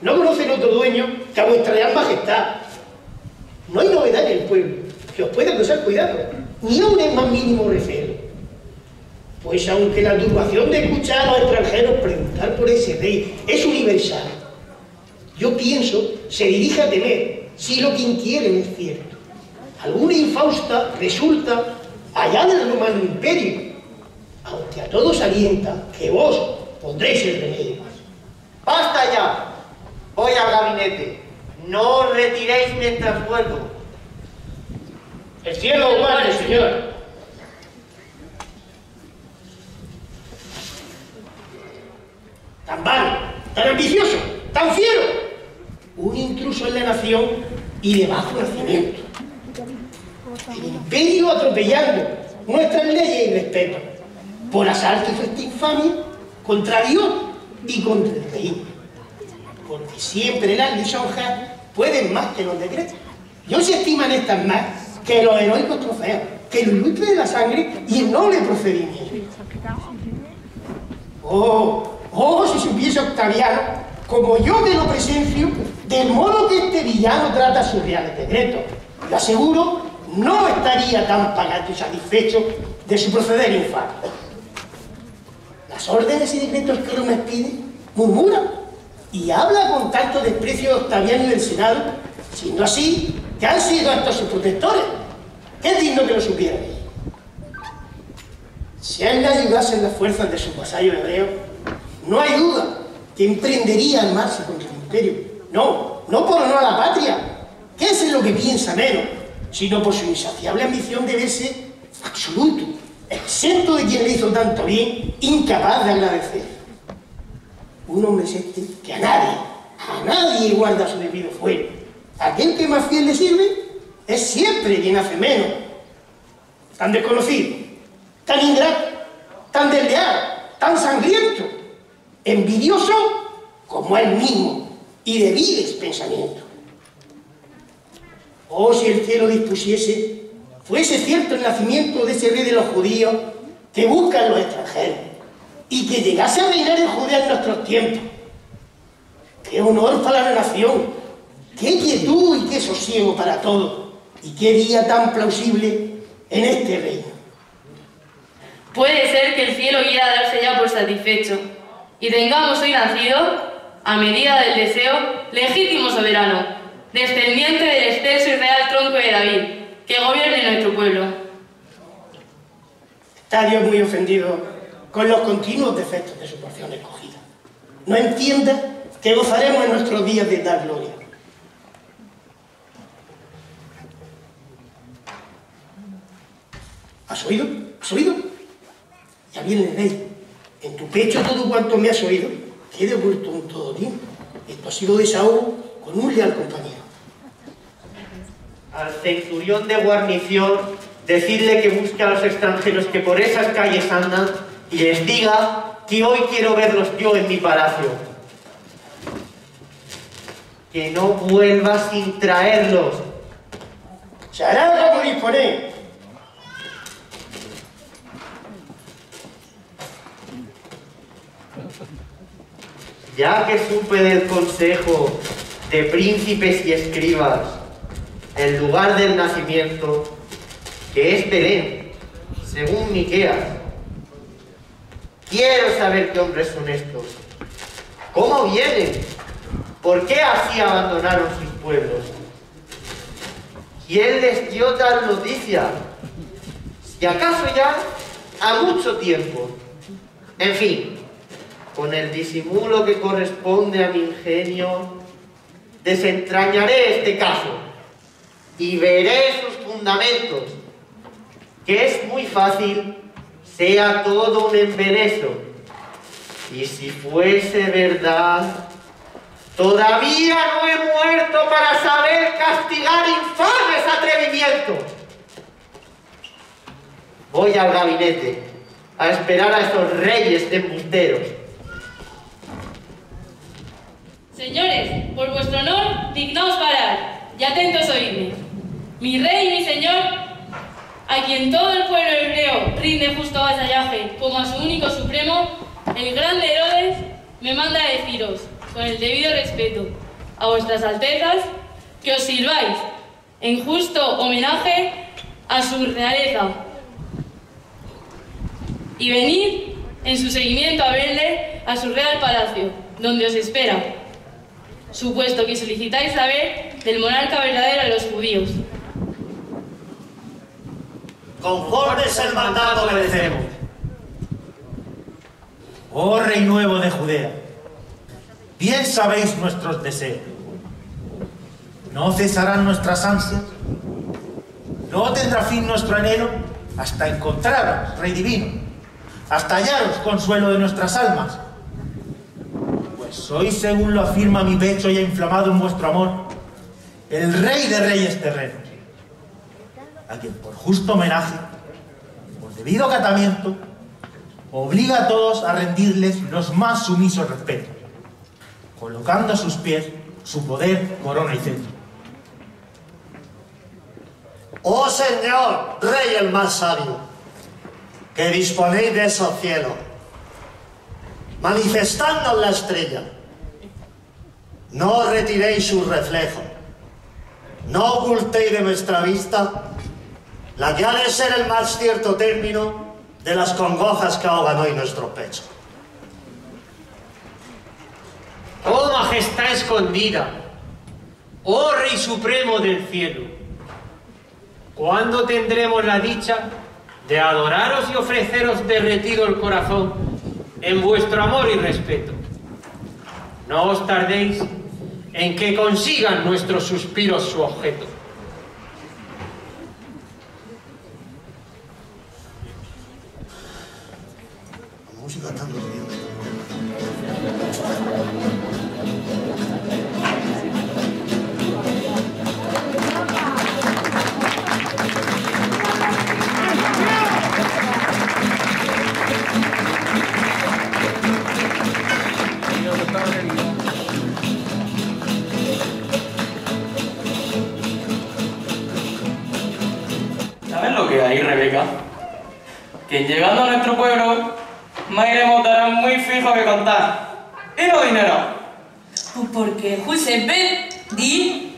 no conocen otro dueño que a vuestra leal majestad. No hay novedad en el pueblo que os pueda causar cuidado, ni aun el más mínimo recelo. Pues aunque la turbación de escuchar a los extranjeros preguntar por ese rey es universal, yo pienso se dirige a temer si lo que inquieren es cierto. Alguna infausta resulta allá del romano imperio, aunque a todos alienta que vos pondréis el remedio. ¡Basta ya! Voy al gabinete. No os retiréis mientras vuelvo. El cielo guarde, señor. Tan vano, tan ambicioso, tan fiero. Un intruso en la nación y de bajo nacimiento. El imperio atropellando nuestras leyes y respeto. Por asalto hizo esta infamia contra Dios y contra el rey. Porque siempre las lisonjas pueden más que los decretos. No se estiman estas más que los heroicos trofeos, que lo ilustre de la sangre y el noble procedimiento. Oh, oh, si supiese Octaviano, como yo que lo presencio, del modo que este villano trata sus reales decretos. Lo aseguro, no estaría tan pagado y satisfecho de su proceder infame. Las órdenes y decretos que me pide murmuran y habla con tanto desprecio de Octaviano y del Senado, siendo así que han sido estos sus protectores. Es digno que lo supieran. Si a él le ayudasen las fuerzas de su vasallo hebreo, no hay duda que emprendería el marcha contra el imperio. No, no por honor a la patria, que es en lo que piensa menos, sino por su insaciable ambición de verse absoluto, exento de quien le hizo tanto bien, incapaz de agradecer. Un hombre es este que a nadie, a nadie guarda su debido fuero. Aquel que más fiel le sirve es siempre quien hace menos. Tan desconocido, tan ingrato, tan desleal, tan sangriento, envidioso como él mismo y de viles pensamientos. Oh, si el cielo dispusiese, fuese cierto el nacimiento de ese rey de los judíos que buscan los extranjeros y que llegase a reinar en Judea en nuestros tiempos. ¡Qué honor para la nación! ¡Qué quietud y qué sosiego para todos! ¿Y qué día tan plausible en este reino? Puede ser que el cielo quiera darse ya por satisfecho y tengamos hoy nacido, a medida del deseo, legítimo soberano, descendiente del excelso y real tronco de David, que gobierne nuestro pueblo. Está Dios muy ofendido con los continuos defectos de su porción escogida. No entienda que gozaremos en nuestros días de dar gloria. ¿Has oído? ¿Has oído? Ya viene el rey. En tu pecho todo cuanto me has oído quede oculto en todo tiempo. Esto ha sido desahogo con un leal compañero. Al centurión de guarnición, decirle que busque a los extranjeros que por esas calles andan y les diga que hoy quiero verlos yo en mi palacio. Que no vuelva sin traerlos. Se hará como disponer. Ya que supe del consejo de príncipes y escribas, el lugar del nacimiento, que es Belén, según Miqueas, Quiero saber qué hombres son estos. ¿Cómo vienen? ¿Por qué así abandonaron sus pueblos? ¿Quién les dio tal noticia? ¿Y acaso ya a mucho tiempo? En fin, con el disimulo que corresponde a mi ingenio, desentrañaré este caso y veré sus fundamentos, que es muy fácil, sea todo un embeleso. Y si fuese verdad, todavía no he muerto para saber castigar infames atrevimientos. Voy al gabinete a esperar a esos reyes de embusteros. Señores, por vuestro honor, dignaos parar y atentos oírme. Mi rey y mi señor, a quien todo el pueblo hebreo rinde justo vasallaje como a su único supremo, el grande Herodes, me manda a deciros, con el debido respeto, a vuestras altezas, que os sirváis en justo homenaje a su realeza. Y venid en su seguimiento a verle a su real palacio, donde os espera, supuesto que solicitáis saber del monarca verdadero de los judíos. Conforme es el mandato obedecemos. Oh Rey nuevo de Judea, bien sabéis nuestros deseos. No cesarán nuestras ansias, no tendrá fin nuestro anhelo hasta encontraros, Rey divino, hasta hallaros consuelo de nuestras almas. Sois, según lo afirma mi pecho ya inflamado en vuestro amor, el Rey de Reyes terrenos, a quien por justo homenaje, por debido acatamiento, obliga a todos a rendirles los más sumisos respetos, colocando a sus pies su poder, corona y centro. Oh Señor, Rey el más sabio, que disponéis de esos cielos, manifestando la estrella, no retiréis su reflejo, no ocultéis de nuestra vista la que ha de ser el más cierto término de las congojas que ahogan hoy nuestro pecho. Oh majestad escondida, oh Rey Supremo del cielo, ¿cuándo tendremos la dicha de adoraros y ofreceros derretido el corazón en vuestro amor y respeto? No os tardéis en que consigan nuestros suspiros su objeto. La música está durmiendo. ¿Sabes lo que hay, Rebeca? Que llegando a nuestro pueblo, Mairemos dará muy fijo que contar. Y no dinero. Pues porque, Giuseppe, di,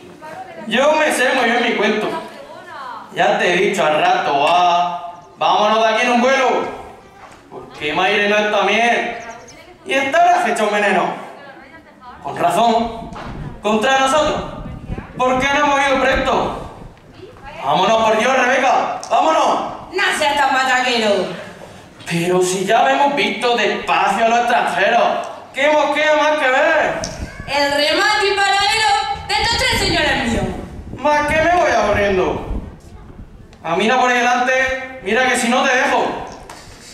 Yo me sé muy bien mi cuento. Ya te he dicho al rato, va. Vámonos de aquí en un vuelo. Porque Maire no está bien. Y estarás hecho un veneno. Con razón. Contra nosotros. ¿Por qué no hemos ido presto? Vámonos, por Dios, Rebeca. Vámonos. no seas tan mataquero. Pero si ya hemos visto despacio a los extranjeros. ¿Qué nos queda más que ver? El remate y paradero de estos tres señores míos. Más que me voy aburriendo. A no por ahí delante, mira que si no te dejo.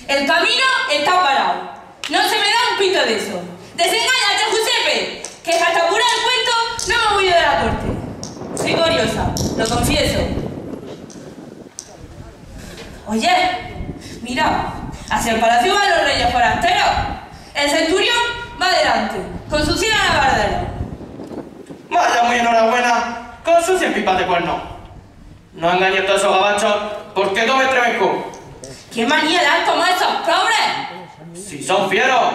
El camino está parado. No se me da un pito de eso. Desengáñate, Giuseppe, que hasta pura el cuento no me voy de la corte. Soy curiosa, lo confieso. Oye, mira, hacia el palacio van los reyes forasteros. El centurión va adelante, con su silla a la bardera. Vaya muy enhorabuena con sus cien pipas de cuerno. No engañes a todos esos gabachos, porque no me estremezco. ¿Qué manía dan como esos pobres? Si son fieros.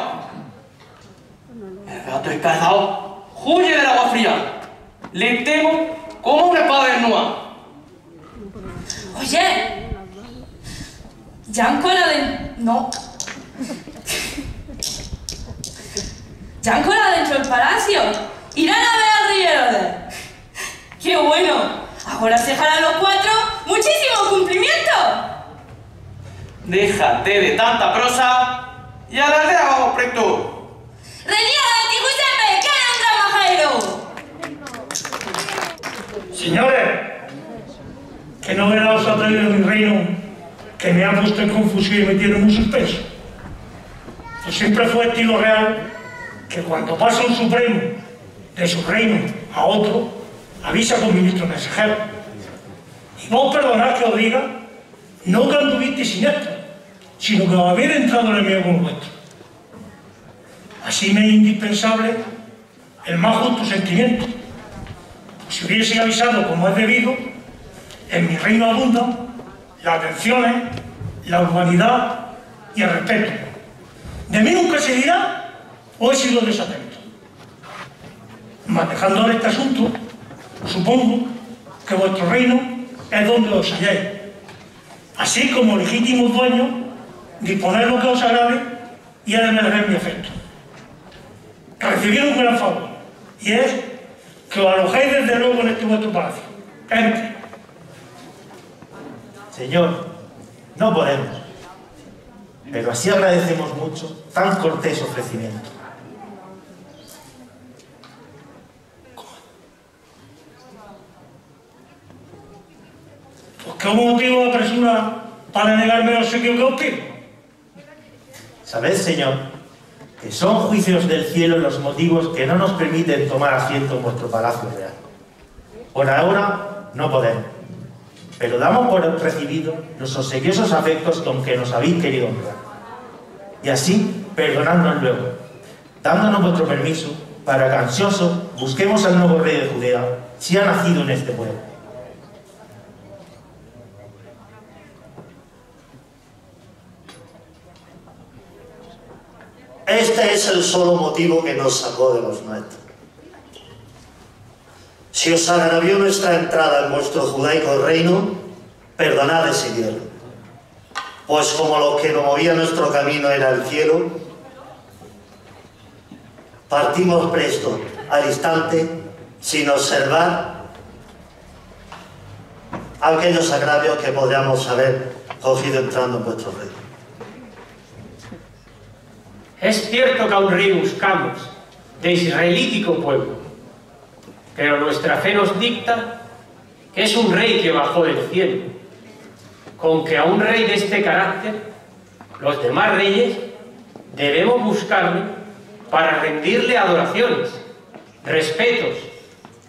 El gato escaldado huye del agua fría. Le temo como una espada desnuda. Oye, ya han colado en... No. Ya han colado dentro del palacio. Irán a ver al rey Herodes. ¡Qué bueno! Ahora se jalan los cuatro muchísimo cumplimiento. Déjate de tanta prosa y a la presto. ¡Reniega de Giuseppe, que era un gran majadero! Señores, que novedad os ha traído mi reino que me ha puesto en confusión y me tiene muy suspenso. Pues siempre fue estilo real que cuando pasa un supremo de su reino a otro, avisa con ministro mensajero. Y vos perdonad que os diga, no que anduvisteis sin esto, sino que os habéis entrado en el mío con vuestro. Así me es indispensable el más justo sentimiento. Si hubiese avisado como es debido, en mi reino abundan las atenciones, la urbanidad y el respeto. De mí nunca se dirá he sido desatento. Manejando ahora este asunto, supongo que vuestro reino es donde os halláis. Así como legítimos dueños, disponer lo que os agrade y he de merecer mi afecto. Recibir un gran favor, y es que os alojéis desde luego en este vuestro palacio. Entre. Señor, no podemos. Pero así agradecemos mucho tan cortés ofrecimiento. Pues qué motivo apresura para negarme el obsequio que os pido. Sabed, Señor, que son juicios del cielo los motivos que no nos permiten tomar asiento en vuestro palacio real. Por ahora no podemos, pero damos por recibido los obsequiosos afectos con que nos habéis querido honrar. Y así, perdonadnos luego, dándonos vuestro permiso para que ansiosos busquemos al nuevo rey de Judea, si ha nacido en este pueblo. Este es el solo motivo que nos sacó de los nuestros. Si os agravió nuestra entrada en vuestro judaico reino, perdonad ese hielo. Pues como lo que nos movía nuestro camino era el cielo, partimos presto, al instante, sin observar aquellos agravios que podríamos haber cogido entrando en vuestro reino. Es cierto que a un rey buscamos, de israelítico pueblo, pero nuestra fe nos dicta que es un rey que bajó del cielo, con que a un rey de este carácter, los demás reyes debemos buscarle para rendirle adoraciones, respetos,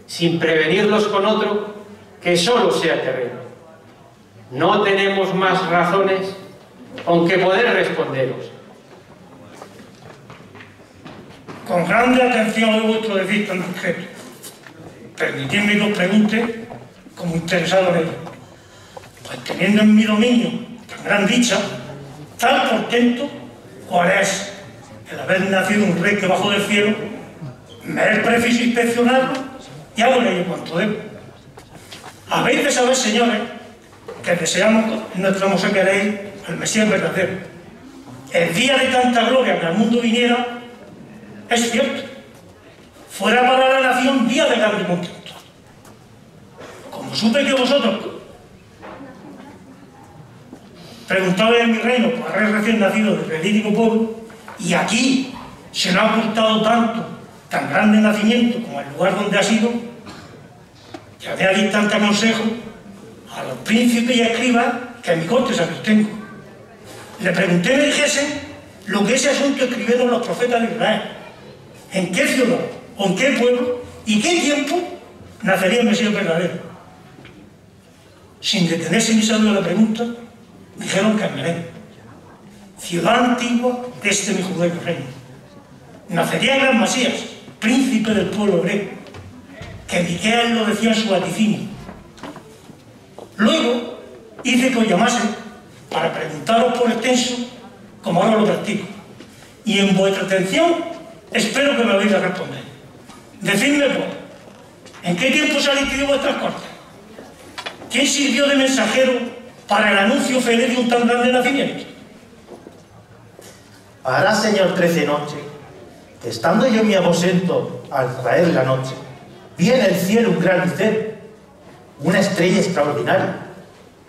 sin prevenirlos con otro que solo sea terreno. No tenemos más razones con que poder responderos. Con grande atención a vuestro decir. Permitidme que os pregunte como interesado en ello. Pues teniendo en mi dominio tan gran dicha, tan contento, ¿cuál es el haber nacido un rey que bajó del cielo? Me es preciso inspeccionarlo y hago ello cuanto debo. Habéis de saber, señores, que deseamos en nuestra moza queréis el Mesías verdadero. El día de tanta gloria que al mundo viniera es cierto, fuera para la nación día de contento. Como supe que vosotros preguntabais en mi reino por rey recién nacido del verídico pueblo, y aquí se nos ha ocultado tanto, tan grande nacimiento como el lugar donde ha sido, ya de al instante aconsejo a los príncipes y escribas que en mi corte se tengo. Le pregunté me dijesen lo que ese asunto escribieron los profetas de Israel en qué ciudad en qué pueblo y qué tiempo nacería el Mesías verdadero. Sin detenerse ni saber la pregunta, dijeron Belén, ciudad antigua de este mi judaico reino. Nacería el gran Mesías, príncipe del pueblo hebreo, que Miqueas lo decía en su vaticinio. Luego hice que os llamase para preguntaros por extenso, como ahora lo practico. Y en vuestra atención Espero que me vais a responder. Decidme, pues, ¿en qué tiempo saliste de vuestras cortes? ¿Quién sirvió de mensajero para el anuncio feliz de un tan grande nacimiento? Hará, Señor, trece noches Estando yo en mi aposento al caer la noche, vi en el cielo un gran lucero, una estrella extraordinaria,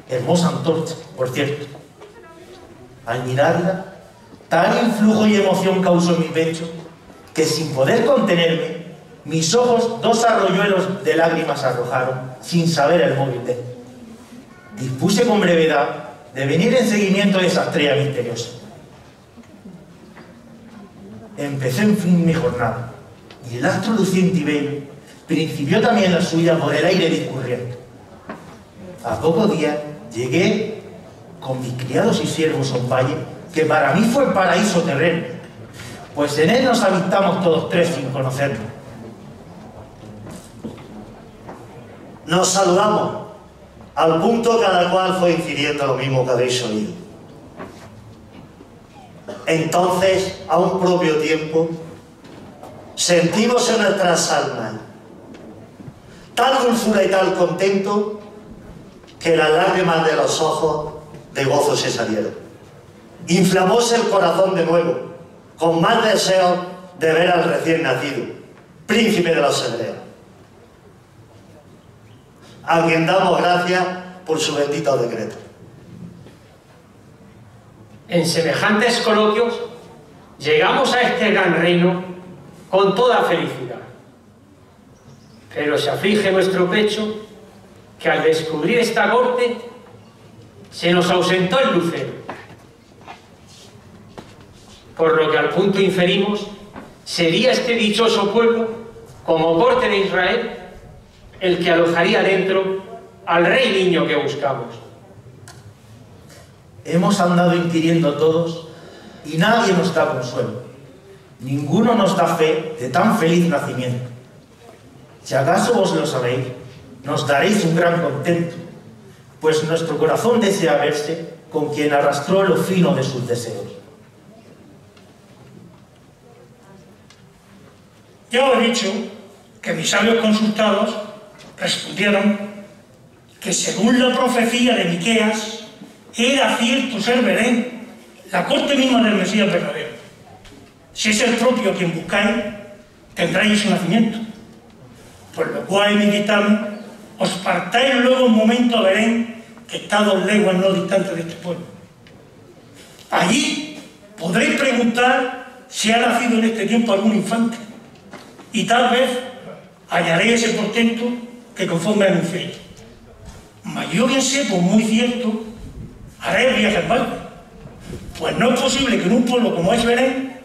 hermosa antorcha, por cierto. Al mirarla, tal influjo y emoción causó en mi pecho que sin poder contenerme, mis ojos dos arroyuelos de lágrimas arrojaron sin saber el móvil de. Dispuse con brevedad de venir en seguimiento de esa estrella misteriosa. Empecé en fin mi jornada y el astro luciente y bello principió también la suya por el aire discurriendo. A pocos días llegué con mis criados y siervos a un valle que para mí fue paraíso terreno, pues en él nos habitamos todos tres sin conocernos. Nos saludamos, al punto cada cual fue infiriendo lo mismo que habéis oído. Entonces, a un propio tiempo, sentimos en nuestras almas tal dulzura y tal contento que las lágrimas de los ojos de gozo se salieron. Inflamóse el corazón de nuevo, con más deseo de ver al recién nacido, príncipe de los hebreos, a quien damos gracias por su bendito decreto. En semejantes coloquios llegamos a este gran reino con toda felicidad. Pero se aflige nuestro pecho que al descubrir esta corte se nos ausentó el lucero. Por lo que al punto inferimos, sería este dichoso pueblo, como corte de Israel, el que alojaría dentro al rey niño que buscamos. Hemos andado inquiriendo todos y nadie nos da consuelo. Ninguno nos da fe de tan feliz nacimiento. Si acaso vos lo sabéis, nos daréis un gran contento, pues nuestro corazón desea verse con quien arrastró lo fino de sus deseos. Ya os he dicho que mis sabios consultados respondieron que según la profecía de Miqueas, era cierto ser Belén, la corte misma del Mesías verdadero. Si es el propio quien buscáis, tendréis su nacimiento. Por lo cual en mi dictamen os partáis luego un momento a Belén, que está dos leguas no distantes de este pueblo. Allí podréis preguntar si ha nacido en este tiempo algún infante, y tal vez hallaréis ese portento que conforme anunciéis. Mas yo bien sé, por muy cierto, haré el viaje barco, pues no es posible que en un pueblo como es Belén,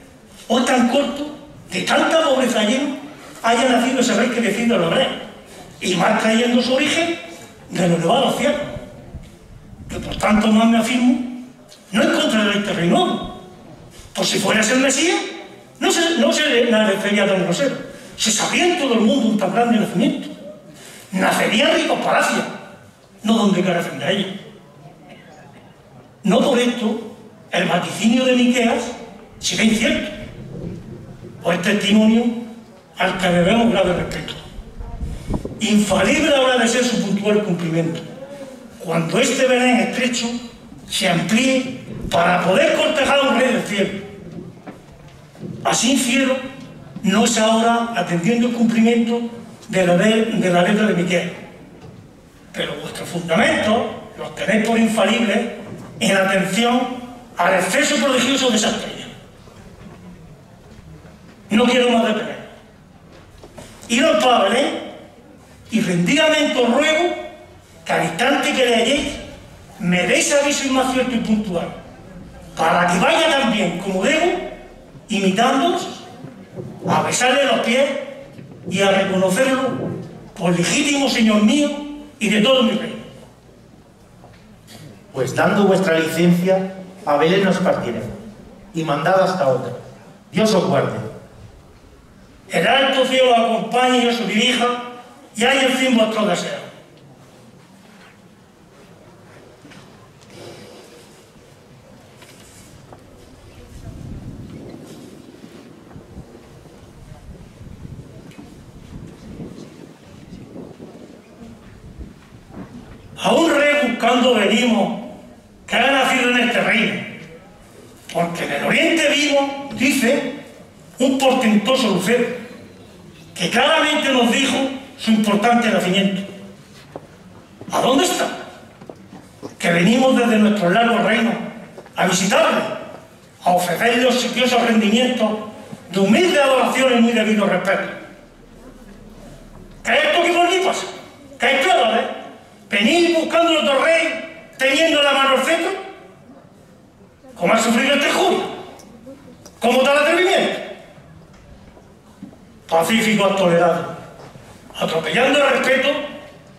o tan corto, de tanta pobreza lleno, haya nacido ese rey que decide los reyes y más trayendo su origen de lo elevado cielos. Que por tanto más me afirmo, no encontraré este rey nuevo. Por si fueras el Mesías, no se, no se nacería tan grosero. Se sabría en todo el mundo un tan grande nacimiento. Nacería ricos palacios, no donde carecen de ellos. No por esto, el vaticinio de Miqueas será incierto, o es testimonio al que debemos grave respeto. Infalible habrá de ser su puntual cumplimiento, cuando este Belén estrecho se amplíe para poder cortejar a un rey del cielo. Así cielo no es ahora atendiendo el cumplimiento de la, de, de la letra de Miquel, pero vuestros fundamentos los tenéis por infalibles en atención al exceso prodigioso de esa estrella. No quiero más detener. Iros para Belén y rendidamente os ruego que al instante que le me deis aviso más cierto y puntual, para que vaya tan bien como debo, imitándoos, a besarle los pies y a reconocerlo por legítimo Señor mío y de todo mi reino. Pues dando vuestra licencia, a Belén nos partiremos, y mandad hasta otra. Dios os guarde. El alto cielo acompañe y os dirija, y hay en fin vuestro deseo. A un rey buscando venimos, que ha nacido en este reino. Porque en el oriente vivo, dice, un portentoso lucero, que claramente nos dijo su importante nacimiento. ¿A dónde está? Que venimos desde nuestro largo reino a visitarle, a ofrecerle obsequiosos rendimientos de humilde adoración y muy debido respeto. ¿Qué es esto que por aquí pasa? ¿Qué es claro, eh? ¿Venís buscando otro rey teniendo la mano el cetro? ¿Cómo ha sufrido este Julio? ¿Cómo tal atrevimiento? Pacífico has tolerado, atropellando el respeto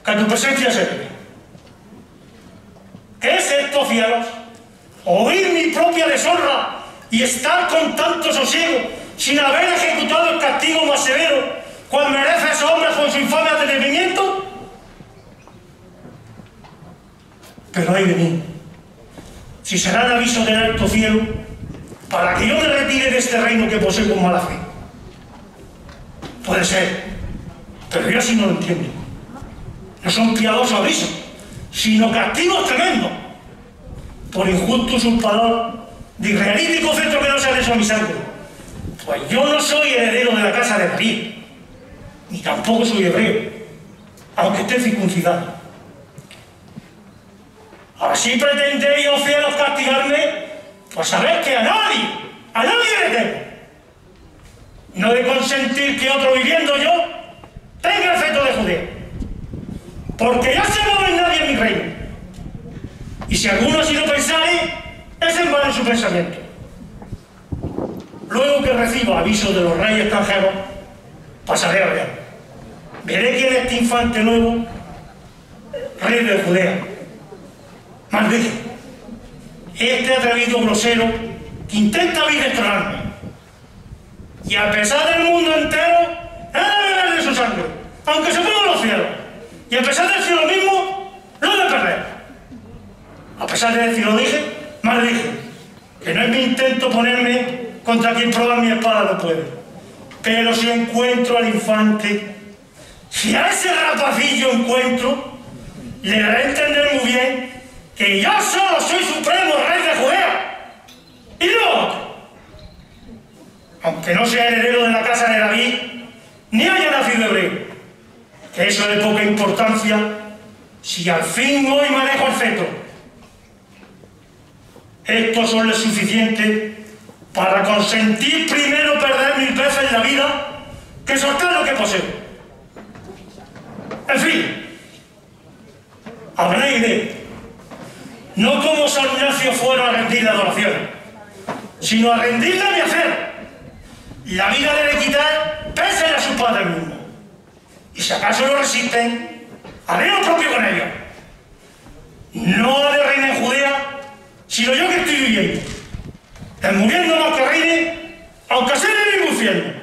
que a tu presencia se debe. ¿Qué es esto, fieros? Oír mi propia deshonra y estar con tanto sosiego sin haber ejecutado el castigo más severo cual merece ese hombre con su infame atrevimiento? Pero hay de mí. Si será el aviso del alto cielo para que yo me retire de este reino que poseo con mala fe. Puede ser, pero yo así no lo entiendo. No son piadosos avisos, sino castigos tremendos por injusto usurpador de israelítico centro que no sea de eso a mi sangre. Pues yo no soy heredero de la casa de David, ni tampoco soy hebreo, aunque esté circuncidado. Así pretendéis, oh cielos, castigarme, pues sabed que a nadie, a nadie le temo. No de consentir que otro viviendo yo tenga el feto de Judea. Porque ya se no hay nadie en mi reino. Y si alguno así lo pensare, es en vano su pensamiento. Luego que reciba aviso de los reyes extranjeros, pasaré a ver. Veré quién es este infante nuevo, rey de Judea. Maldito. Este atrevido grosero que intenta destronarme. Y a pesar del mundo entero, de su sangre, aunque se pongan los cielos. Y a pesar del cielo mismo, no de perder. A pesar de decir lo dije, mal dije, que no es mi intento ponerme contra quien probar mi espada no puede. Pero si encuentro al infante, si a ese rapacillo encuentro, le daré a entender muy bien que yo solo soy supremo rey de Judea. Y no. Aunque no sea heredero de la casa de David, ni haya nacido hebreo. Que eso es de poca importancia si al fin hoy manejo el cetro. Esto solo es suficiente para consentir primero perder mil veces la vida que soltar lo que poseo. En fin, habrá idea. No como San Ignacio fuera a rendir la adoración, sino a rendirla mi hacer. La vida debe quitar pese a su padre mismo. Y si acaso no resisten, haré lo propio con ellos. No de reina en Judea, sino yo que estoy viviendo. Es muriendo más que reine, aunque sea en el mismo infierno.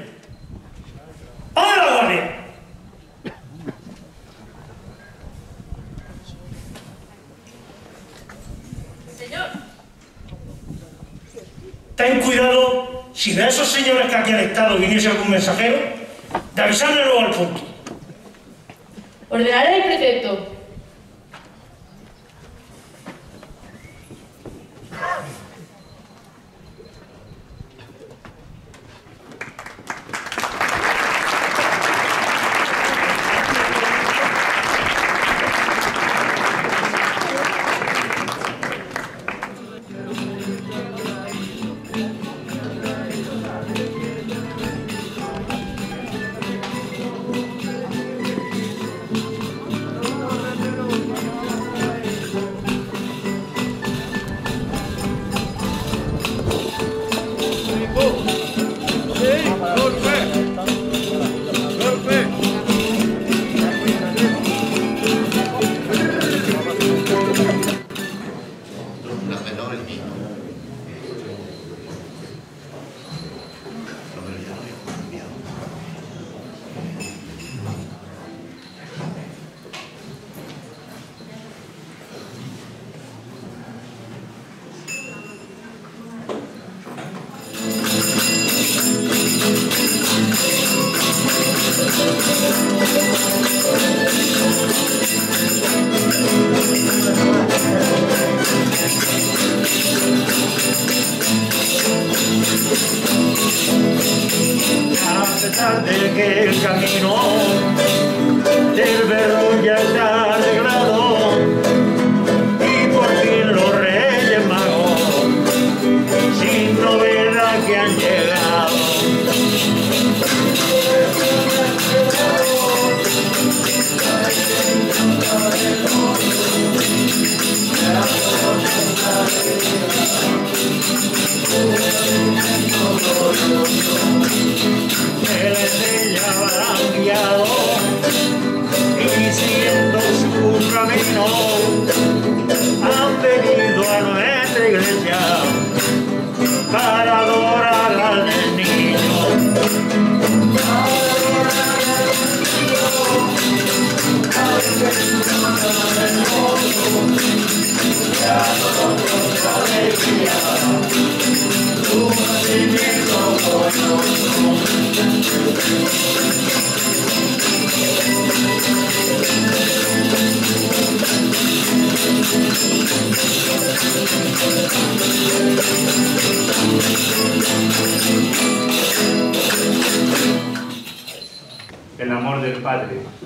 ¡A la guardia! Señor, Ten cuidado, si de esos señores que aquí han estado viniese algún mensajero, de avisarle luego al punto. ordenaré el precepto.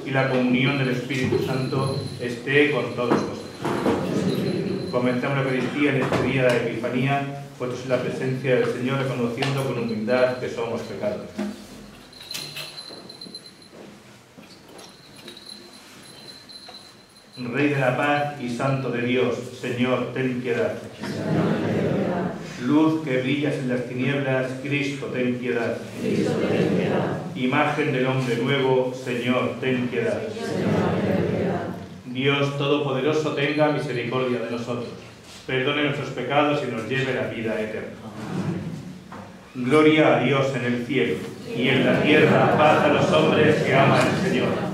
Y la comunión del Espíritu Santo esté con todos vosotros. Comencemos la Eucaristía en este día de Epifanía, puestos en la presencia del Señor, reconociendo con humildad que somos pecadores. Rey de la paz y Santo de Dios, Señor, ten piedad. Luz que brillas en las tinieblas, Cristo, ten piedad. Imagen del hombre nuevo, Señor, ten piedad. Dios Todopoderoso tenga misericordia de nosotros, perdone nuestros pecados y nos lleve la vida eterna. Gloria a Dios en el cielo y en la tierra paz a los hombres que aman al Señor.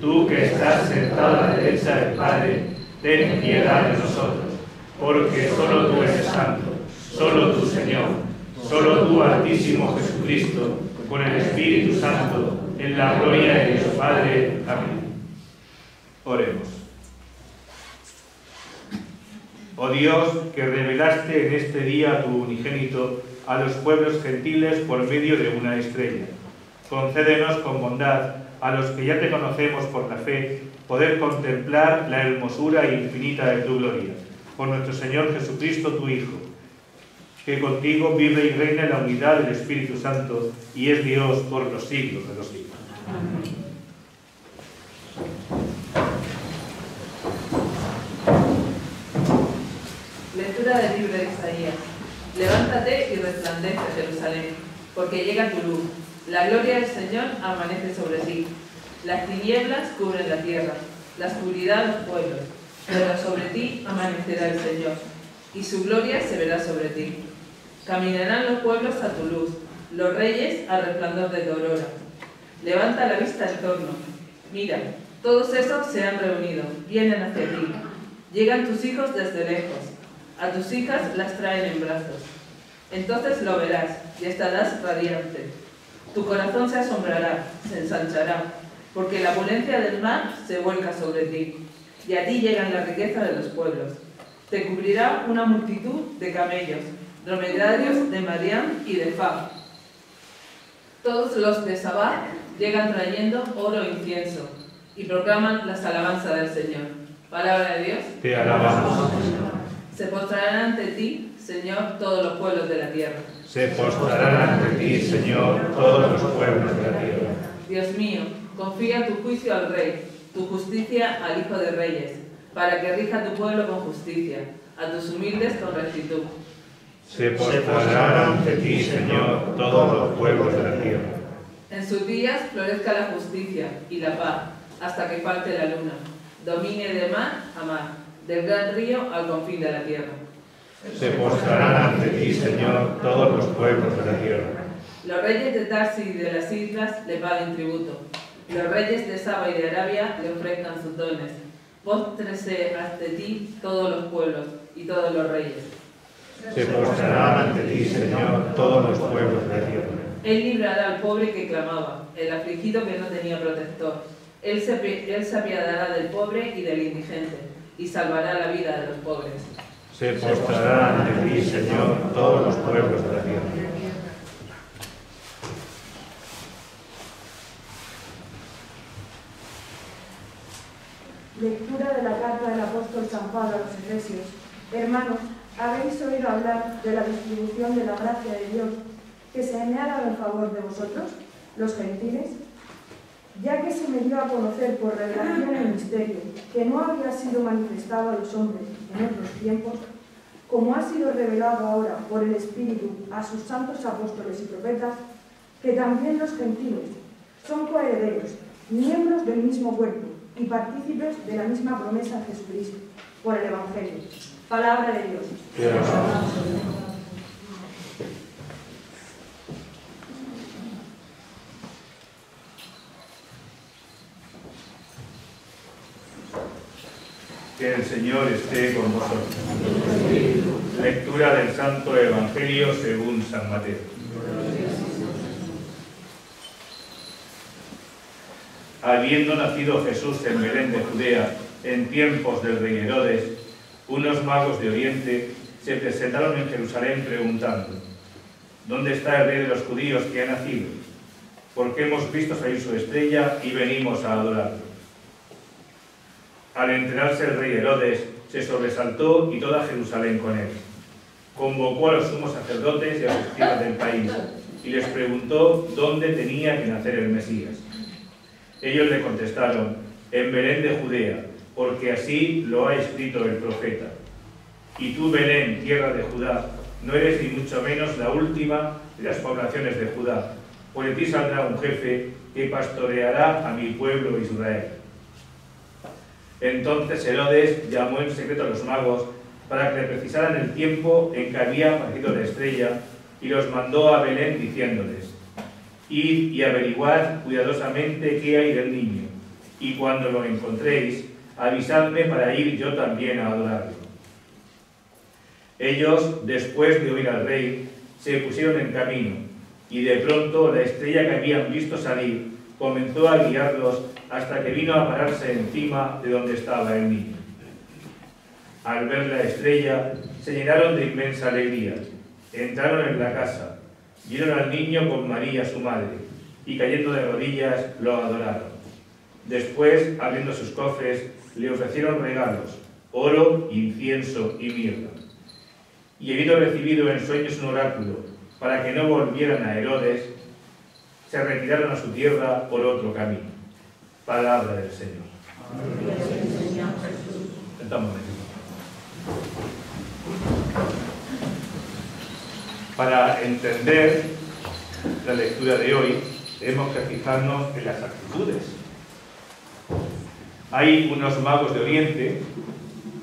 Tú que estás sentado a la derecha del Padre, ten piedad de nosotros, porque solo tú eres santo, solo tú Señor, solo tú Altísimo Jesucristo, con el Espíritu Santo, en la gloria de Dios Padre. Amén. Oremos. Oh Dios, que revelaste en este día tu unigénito a los pueblos gentiles por medio de una estrella. Concédenos con bondad a los que ya te conocemos por la fe, poder contemplar la hermosura infinita de tu gloria. Por nuestro Señor Jesucristo, tu Hijo, que contigo vive y reina en la unidad del Espíritu Santo y es Dios por los siglos de los siglos. Lectura del libro de Isaías. Levántate y resplandece, Jerusalén, porque llega tu luz. La gloria del Señor amanece sobre ti. Las tinieblas cubren la tierra, la oscuridad los pueblos, pero sobre ti amanecerá el Señor, y su gloria se verá sobre ti. Caminarán los pueblos a tu luz, los reyes al resplandor de tu aurora. Levanta la vista en torno. Mira, todos esos se han reunido, vienen hacia ti. Llegan tus hijos desde lejos, a tus hijas las traen en brazos. Entonces lo verás y estarás radiante. Tu corazón se asombrará, se ensanchará, porque la opulencia del mar se vuelca sobre ti, y a ti llegan la riqueza de los pueblos. Te cubrirá una multitud de camellos, dromedarios de Madián y de Fab. Todos los de Sabá llegan trayendo oro e incienso, y proclaman las alabanzas del Señor. Palabra de Dios. Te alabamos. Se postrarán ante ti, Señor, todos los pueblos de la tierra. Se postrarán ante ti, Señor, todos los pueblos de la tierra. Dios mío, confía tu juicio al Rey, tu justicia al Hijo de Reyes, para que rija tu pueblo con justicia, a tus humildes con rectitud. Se postrarán ante ti, Señor, todos los pueblos de la tierra. En sus días florezca la justicia y la paz, hasta que falte la luna. Domine de mar a mar, del gran río al confín de la tierra. Se postrarán ante ti, Señor, todos los pueblos de la tierra. Los reyes de Tarsi y de las islas le paguen tributo. los reyes de Saba y de Arabia le ofrezcan sus dones. Póstrese ante ti todos los pueblos y todos los reyes. Se postrarán ante ti, Señor, todos los pueblos de la tierra. Él librará al pobre que clamaba, el afligido que no tenía protector. Él se, él se apiadará del pobre y del indigente, y salvará la vida de los pobres. Se postrarán ante ti, Señor, todos los pueblos de la tierra. Lectura de la carta del apóstol San Pablo a los Efesios. Hermanos, habéis oído hablar de la distribución de la gracia de Dios que se me ha dado en favor de vosotros, los gentiles, ya que se me dio a conocer por revelación el misterio que no había sido manifestado a los hombres en otros tiempos, como ha sido revelado ahora por el Espíritu a sus santos apóstoles y profetas, que también los gentiles son coherederos, miembros del mismo cuerpo y partícipes de la misma promesa en Jesucristo, por el Evangelio. Palabra de Dios. Que el Señor esté con vosotros. Lectura del Santo Evangelio según San Mateo. Habiendo nacido Jesús en Belén de Judea, en tiempos del rey Herodes, unos magos de Oriente se presentaron en Jerusalén preguntando, ¿dónde está el rey de los judíos que ha nacido? Porque hemos visto salir su estrella y venimos a adorarlo. Al enterarse el rey Herodes, se sobresaltó y toda Jerusalén con él. Convocó a los sumos sacerdotes y a los escribas del país y les preguntó dónde tenía que nacer el Mesías. Ellos le contestaron, en Belén de Judea, porque así lo ha escrito el profeta. Y tú, Belén, tierra de Judá, no eres ni mucho menos la última de las poblaciones de Judá, de ti saldrá un jefe que pastoreará a mi pueblo Israel. Entonces Herodes llamó en secreto a los magos para que precisaran el tiempo en que había aparecido la estrella y los mandó a Belén diciéndoles, Id y averiguad cuidadosamente qué hay del niño, y cuando lo encontréis, avisadme para ir yo también a adorarlo. Ellos, después de oír al rey, se pusieron en camino, y de pronto la estrella que habían visto salir comenzó a guiarlos hasta que vino a pararse encima de donde estaba el niño. Al ver la estrella, se llenaron de inmensa alegría. Entraron en la casa, vieron al niño con María, su madre, y cayendo de rodillas lo adoraron. Después, abriendo sus cofres, le ofrecieron regalos, oro, incienso y mirra. Y habiendo recibido en sueños un oráculo para que no volvieran a Herodes, se retiraron a su tierra por otro camino. Palabra del Señor. Para entender la lectura de hoy, tenemos que fijarnos en las actitudes. Hay unos magos de Oriente,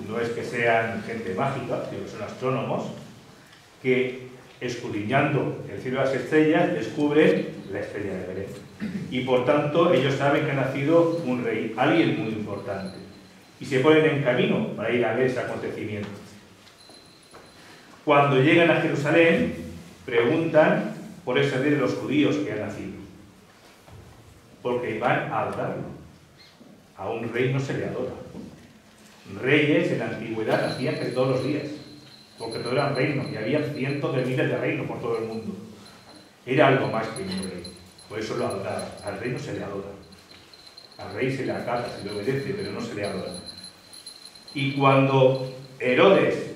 no es que sean gente mágica, sino que son astrónomos, que escudriñando el cielo de las estrellas descubren la estrella de Belén. Y por tanto ellos saben que ha nacido un rey, alguien muy importante. Y se ponen en camino para ir a ver ese acontecimiento. Cuando llegan a Jerusalén, preguntan por ese rey de los judíos que ha nacido. Porque van a adorarlo. A un rey no se le adora. Reyes en la antigüedad hacían que todos los días, porque todo eran reinos y había cientos de miles de reinos por todo el mundo. Era algo más que un rey. Por eso lo adoraban. Al rey no se le adora. Al rey se le acata, se le obedece, pero no se le adora. Y cuando Herodes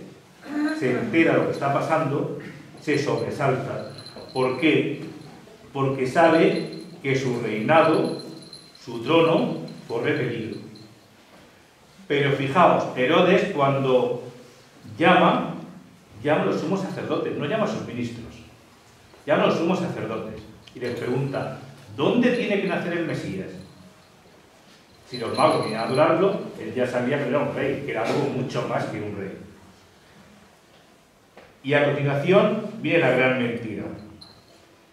se entera de lo que está pasando, se sobresalta. ¿Por qué? Porque sabe que su reinado, su trono, corre peligro. Pero fijaos, Herodes cuando llama, llama a los sumos sacerdotes, no llama a sus ministros, llama a los sumos sacerdotes y les pregunta, ¿dónde tiene que nacer el Mesías? Si los magos a adorarlo, él ya sabía que era un rey, que era algo mucho más que un rey. Y a continuación viene la gran mentira.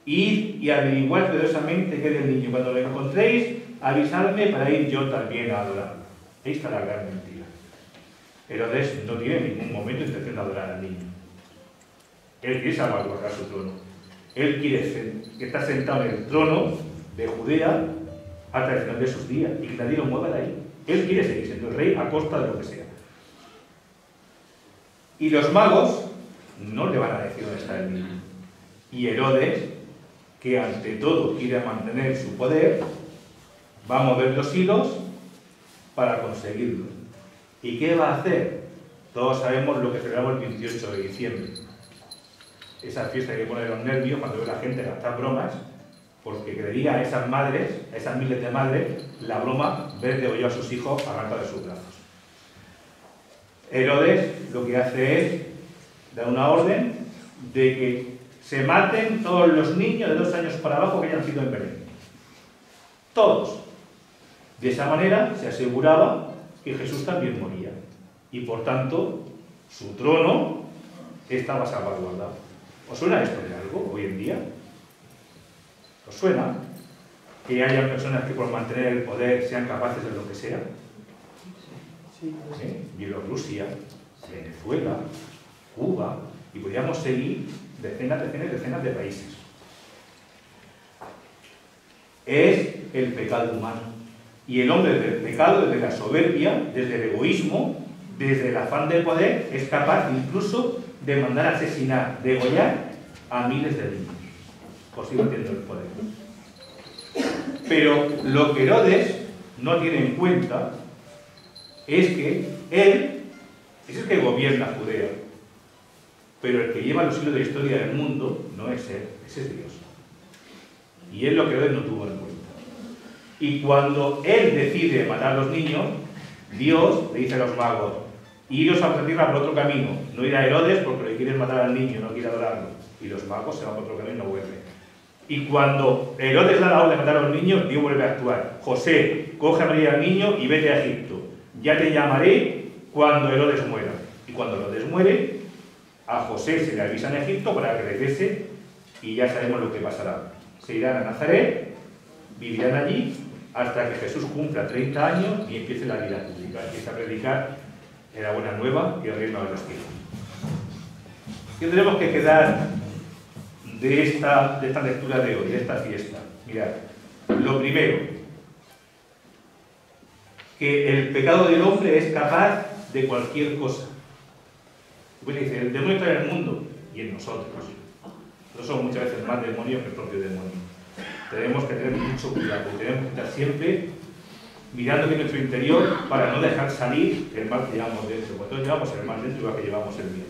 Id y averiguad cuidadosamente qué es del niño. Cuando lo encontréis, avisadme para ir yo también a adorarlo. Ahí está la gran mentira. Herodes no tiene en ningún momento intención de adorar al niño. Él quiere salvaguardar su trono. Él quiere que está sentado en el trono de Judea hasta el final de sus días y que nadie lo mueva de ahí. Él quiere seguir siendo el rey a costa de lo que sea. Y los magos no le van a decir dónde está el niño. Y Herodes, que ante todo quiere mantener su poder, va a mover los hilos para conseguirlo. ¿Y qué va a hacer? Todos sabemos lo que celebramos el 28 de diciembre. Esa fiesta que pone los nervios cuando ve la gente gastar bromas, porque creería a esas madres, a esas miles de madres, la broma ver de a sus hijos arrancados de sus brazos. Herodes lo que hace es dar una orden de que se maten todos los niños de dos años para abajo que hayan sido en Belén. Todos. De esa manera se aseguraba que Jesús también moría. Y por tanto, su trono estaba salvaguardado. ¿Os suena esto de algo hoy en día? ¿Os suena? Que haya personas que por mantener el poder sean capaces de lo que sea. ¿Eh? Bielorrusia, Venezuela, Cuba, y podríamos seguir decenas, decenas, decenas de países. Es el pecado humano. Y el hombre desde el pecado, desde la soberbia, desde el egoísmo, desde el afán de poder, es capaz incluso de mandar asesinar, degollar a miles de niños. Entiendo el poder. Pero lo que Herodes no tiene en cuenta es que él es el que gobierna Judea. Pero el que lleva los hilos de la historia del mundo no es él, ese es Dios. Y él lo que Herodes no tuvo en cuenta. Y cuando él decide matar a los niños, Dios le dice a los magos, iros a tierra por otro camino, no ir a Herodes porque le quieres matar al niño, no quiere adorarlo. Y los magos se van por otro camino y no vuelven. Y cuando Herodes da la orden de matar a los niños, Dios vuelve a actuar. José, coge a María al niño y vete a Egipto. Ya te llamaré cuando Herodes muera. Y cuando Herodes muere, a José se le avisa en Egipto para que regrese y ya sabemos lo que pasará. Se irán a Nazaret, vivirán allí hasta que Jesús cumpla 30 años y empiece la vida pública, empieza a predicar en la buena nueva y el reino de los cielos. ¿Qué tenemos que quedar de esta, de esta lectura de hoy, de esta fiesta? Mirad, lo primero, que el pecado del hombre es capaz de cualquier cosa. Pues dice, el demonio está en el mundo y en nosotros. Nosotros somos muchas veces más demonios que el propio demonio tenemos que tener mucho cuidado, tenemos que estar siempre mirando en nuestro interior para no dejar salir el mal que llevamos dentro. Todos llevamos el mal dentro igual que llevamos el bien.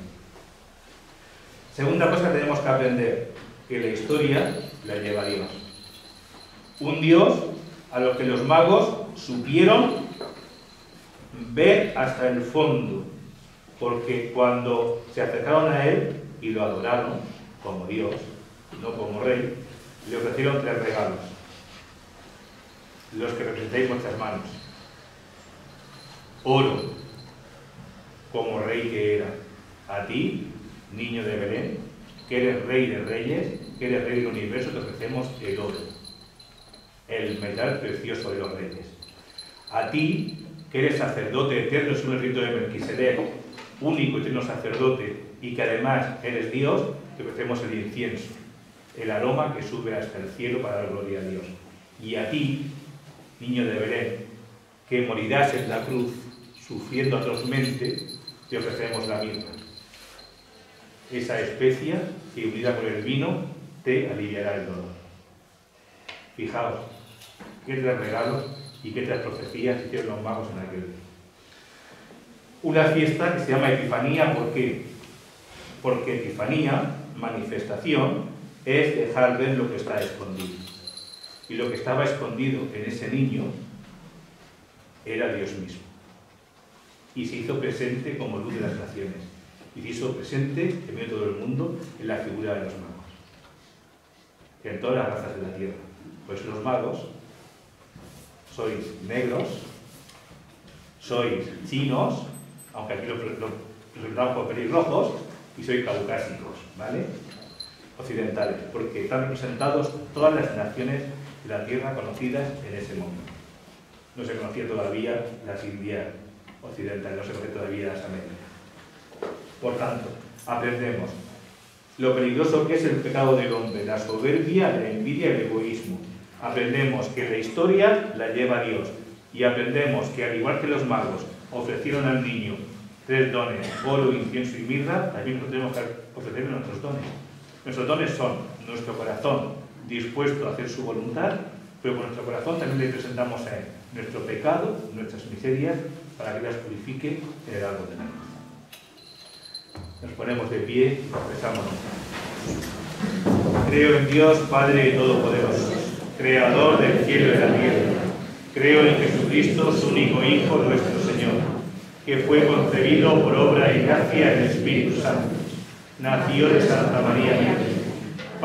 Segunda cosa que tenemos que aprender, que la historia la lleva Dios. Un Dios a lo que los magos supieron ver hasta el fondo, porque cuando se acercaron a Él y lo adoraron como Dios, no como Rey, le ofrecieron tres regalos, los que representáis vuestras manos. Oro, como rey que era, a ti, niño de Belén, que eres rey de reyes, que eres rey del universo, te ofrecemos el oro, el metal precioso de los reyes. A ti, que eres sacerdote eterno según el rito de Melquisedec, único y eterno sacerdote, y que además eres Dios, te ofrecemos el incienso el aroma que sube hasta el cielo para dar gloria a Dios. Y a ti, niño de Belén, que morirás en la cruz sufriendo atrozmente, te ofrecemos la mirra. Esa especia que unida con el vino te aliviará el dolor. Fijaos, qué tres regalos y qué tres profecías hicieron los magos en aquel día. Una fiesta que se llama Epifanía, ¿por qué? Porque Epifanía, manifestación, es dejar ver lo que está escondido. Y lo que estaba escondido en ese niño era Dios mismo. Y se hizo presente como luz de las naciones. Y se hizo presente en medio de todo el mundo en la figura de los magos. en todas las razas de la tierra. Pues los magos sois negros, sois chinos, aunque aquí los presentamos por pelirrojos, y sois caucásicos, ¿vale? occidentales, porque están representados todas las naciones la tierra conocidas en ese momento. No se conocía todavía la India occidental, no se conocía todavía las Américas. Por tanto, aprendemos lo peligroso que es el pecado del hombre, la soberbia, la envidia y el egoísmo. Aprendemos que la historia la lleva Dios y aprendemos que al igual que los magos ofrecieron al niño tres dones, oro, incienso y mirra, también tenemos que ofrecerle nuestros dones. Nuestros dones son nuestro corazón dispuesto a hacer su voluntad, pero con nuestro corazón también le presentamos a Él nuestro pecado, nuestras miserias, para que las purifique en el árbol de la vida. Nos ponemos de pie y. Creo en Dios, Padre Todopoderoso, Creador del cielo y de la tierra. Creo en Jesucristo, su único Hijo, nuestro Señor, que fue concebido por obra y gracia del Espíritu Santo. Nació de Santa María.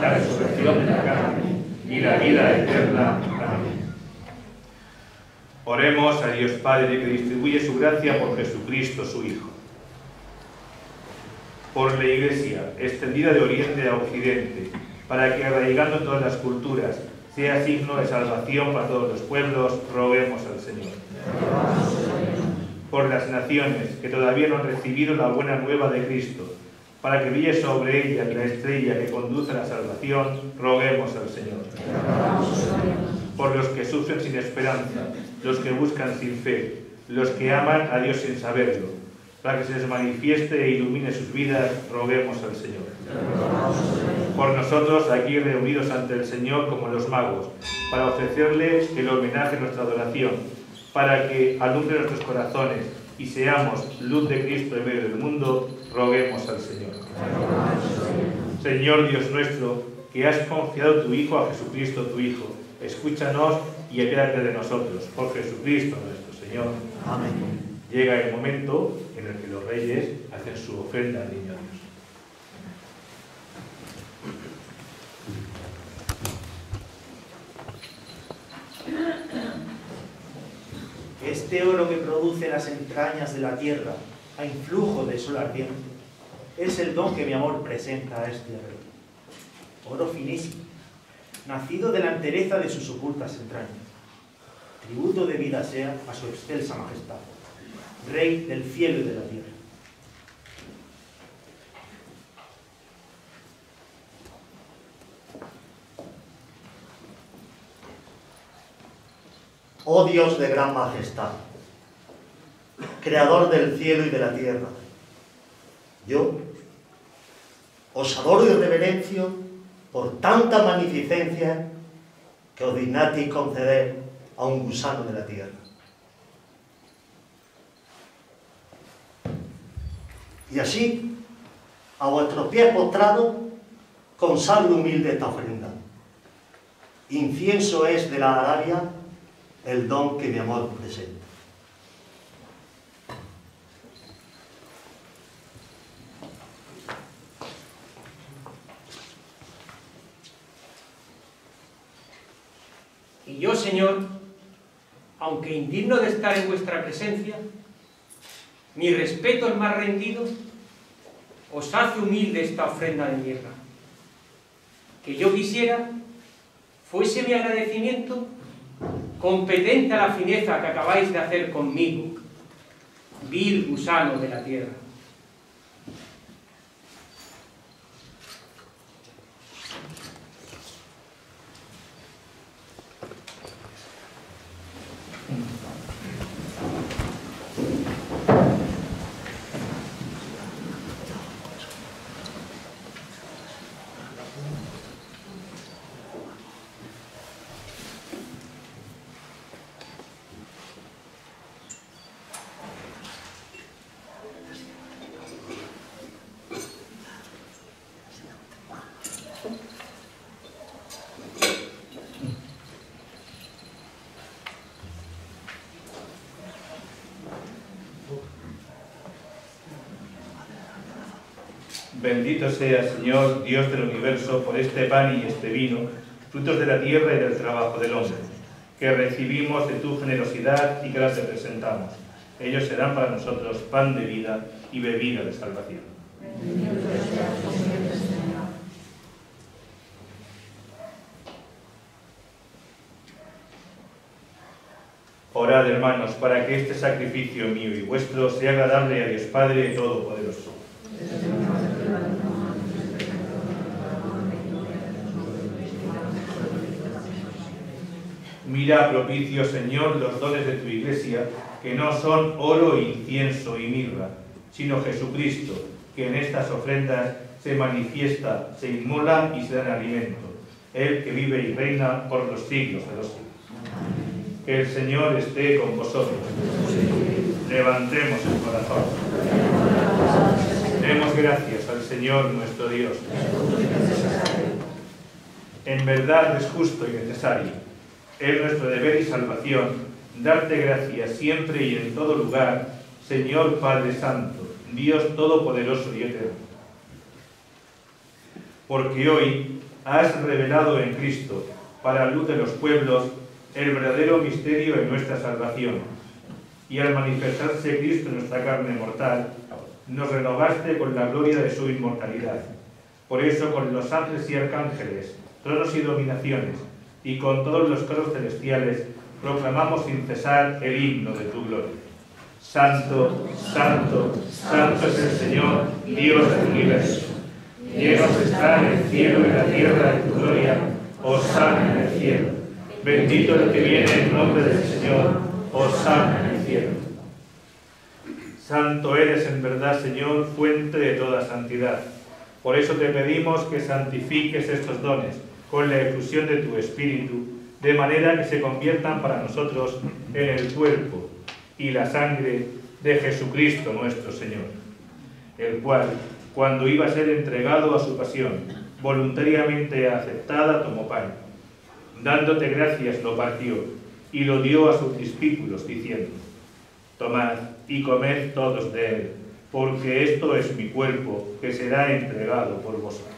la resurrección de la carne y la vida eterna. Amén. Oremos a Dios Padre que distribuye su gracia por Jesucristo su Hijo por la Iglesia, extendida de oriente a occidente, para que arraigando todas las culturas, sea signo de salvación para todos los pueblos, roguemos al Señor. Por las naciones que todavía no han recibido la buena nueva de Cristo, para que brille sobre ellas la estrella que conduce a la salvación, roguemos al Señor. Por los que sufren sin esperanza, los que buscan sin fe, los que aman a Dios sin saberlo, para que se les manifieste e ilumine sus vidas, roguemos al Señor. Por nosotros, aquí reunidos ante el Señor como los magos, para ofrecerles el homenaje a nuestra adoración, para que alumbre nuestros corazones y seamos luz de Cristo en medio del mundo, roguemos al Señor. Señor Dios nuestro, que has confiado tu Hijo a Jesucristo tu Hijo, escúchanos y apiádate de nosotros. Por Jesucristo nuestro Señor. Amén. Llega el momento en el que los reyes hacen su ofrenda al niño Dios. Este oro que produce las entrañas de la tierra a influjo del sol ardiente es el don que mi amor presenta a este rey. Oro finísimo, nacido de la entereza de sus ocultas entrañas. Tributo de vida sea a su excelsa majestad, Rey del cielo y de la tierra. Oh Dios de gran majestad, creador del cielo y de la tierra, yo os adoro y reverencio por tanta magnificencia que os dignasteis conceder a un gusano de la tierra. Y así, a vuestros pies postrados, consagro humilde esta ofrenda. Incienso es de la Arabia el don que mi amor presenta. Y yo, Señor, aunque indigno de estar en vuestra presencia, mi respeto es más rendido, os hace humilde esta ofrenda de tierra. Que yo quisiera fuese mi agradecimiento competente a la fineza que acabáis de hacer conmigo, vil gusano de la tierra. Bendito sea, Señor, Dios del universo, por este pan y este vino, frutos de la tierra y del trabajo del hombre, que recibimos de tu generosidad y que las presentamos. Ellos serán para nosotros pan de vida y bebida de salvación. Orad, hermanos, para que este sacrificio mío y vuestro sea agradable a Dios Padre Todopoderoso. Mira propicio, Señor, los dones de tu iglesia, que no son oro, incienso y mirra, sino Jesucristo, que en estas ofrendas se manifiesta, se inmola y se da alimento, Él que vive y reina por los siglos de los siglos. Que el Señor esté con vosotros. Levantemos el corazón. Demos gracias al Señor nuestro Dios. En verdad es justo y necesario. Es nuestro deber y salvación darte gracias siempre y en todo lugar, Señor Padre Santo, Dios Todopoderoso y Eterno. Porque hoy has revelado en Cristo, para luz de los pueblos, el verdadero misterio de nuestra salvación. Y al manifestarse Cristo en nuestra carne mortal, nos renovaste con la gloria de su inmortalidad. Por eso, con los ángeles y arcángeles, tronos y dominaciones, y con todos los coros celestiales, proclamamos sin cesar el himno de tu gloria. Santo, santo, santo es el Señor, Dios del universo. Llenos están el cielo y la tierra de tu gloria, osana en el cielo. Bendito el que viene en nombre del Señor, osana en el cielo. Santo eres en verdad, Señor, fuente de toda santidad. Por eso te pedimos que santifiques estos dones con la efusión de tu Espíritu, de manera que se conviertan para nosotros en el cuerpo y la sangre de Jesucristo nuestro Señor, el cual, cuando iba a ser entregado a su pasión, voluntariamente aceptada, tomó pan. Dándote gracias lo partió y lo dio a sus discípulos, diciendo, Tomad y comed todos de él, porque esto es mi cuerpo que será entregado por vosotros.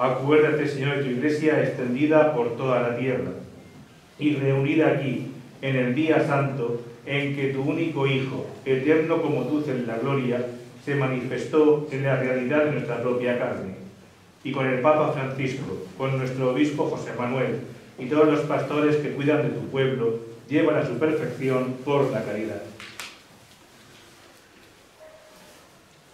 Acuérdate, Señor, de tu iglesia extendida por toda la tierra y reunida aquí en el día santo en que tu único Hijo, eterno como tú en la gloria, se manifestó en la realidad de nuestra propia carne. Y con el Papa Francisco, con nuestro obispo José Manuel y todos los pastores que cuidan de tu pueblo, llevan a su perfección por la caridad.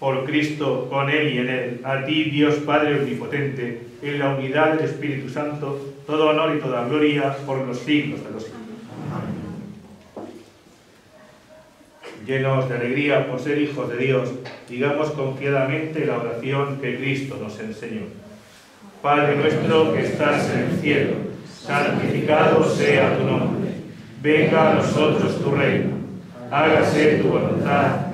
por Cristo, con Él y en Él, a ti, Dios Padre Omnipotente, en la unidad del Espíritu Santo, todo honor y toda gloria por los siglos de los siglos. Llenos de alegría por ser hijos de Dios, digamos confiadamente la oración que Cristo nos enseñó. Padre nuestro que estás en el cielo, santificado sea tu nombre. Venga a nosotros tu reino. Hágase tu voluntad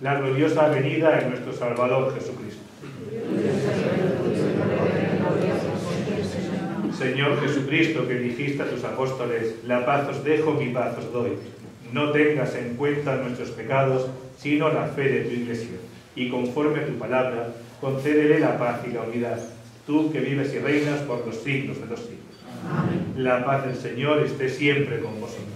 la gloriosa venida de nuestro Salvador Jesucristo. Señor Jesucristo, que dijiste a tus apóstoles, la paz os dejo, mi paz os doy. No tengas en cuenta nuestros pecados, sino la fe de tu iglesia. Y conforme a tu palabra, concédele la paz y la unidad, tú que vives y reinas por los siglos de los siglos. La paz del Señor esté siempre con vosotros.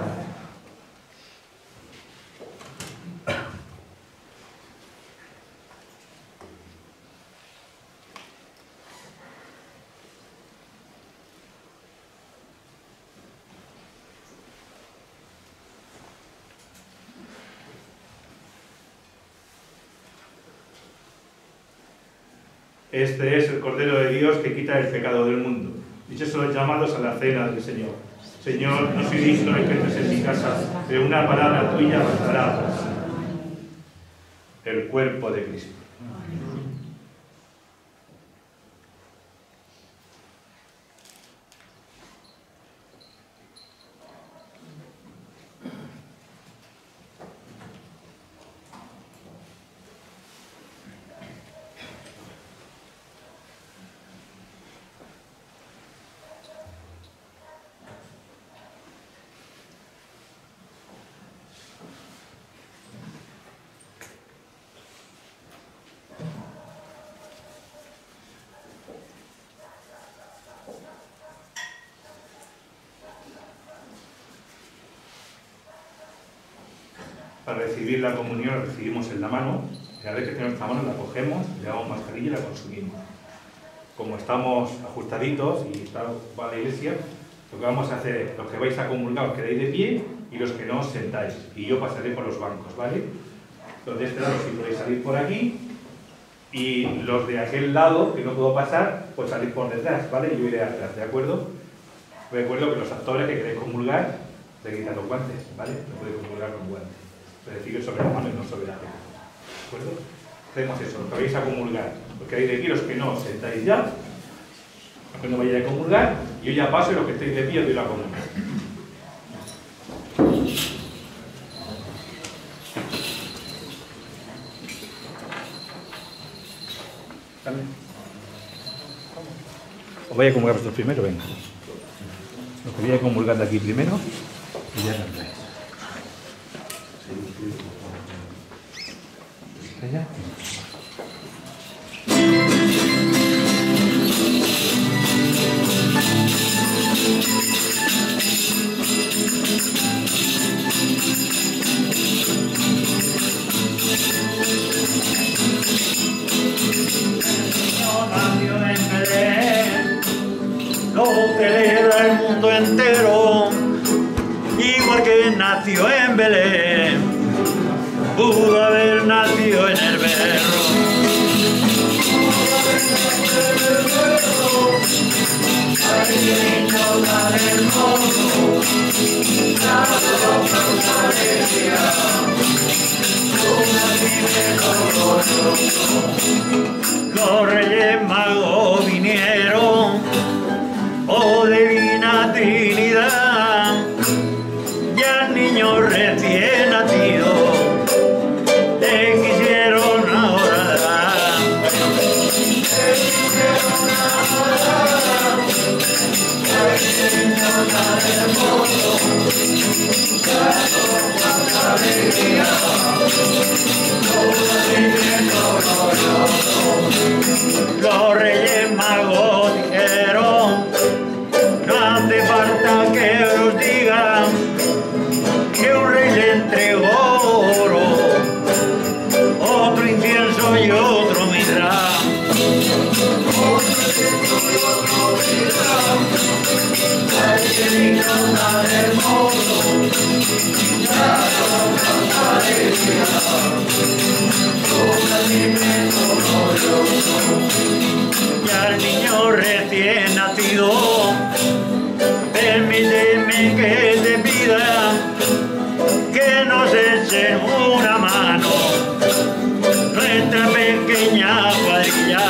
Este es el Cordero de Dios que quita el pecado del mundo. Dichos son los llamados a la cena del Señor. Señor, no soy digno de que entres en mi casa, pero una palabra tuya bastará. El cuerpo de Cristo. Para recibir la comunión la recibimos en la mano, y a vez que tenemos nuestra mano la cogemos, le damos mascarilla y la consumimos. Como estamos ajustaditos y está ocupada la iglesia, lo que vamos a hacer es, los que vais a comulgar os quedáis de pie y los que no os sentáis. Y yo pasaré por los bancos, ¿vale? Los de este lado si podéis salir por aquí y los de aquel lado, que no puedo pasar, pues salir por detrás, ¿vale? Yo iré atrás, ¿de acuerdo? Recuerdo que los actores que queréis comulgar, le quitan los guantes, ¿vale? No podéis comulgar con guantes. Es decir, la mano y no sobre la tela. ¿De acuerdo? Hacemos eso, los que vais a comulgar. Que hay de aquí, los que no, os sentáis ya. Los que no vayáis a comulgar, yo ya paso y los que estéis de pie os doy la comunión. Os voy a comulgar vosotros primero, venga. Que voy a comulgar de aquí primero y ya tendréis. Allá. entero, igual que nació en Belén, pudo Los reyes magos vinieron, oh divina Trinidad, recién nacido. Permíteme que te pida que nos eches una mano. Nuestra pequeña cuadrilla.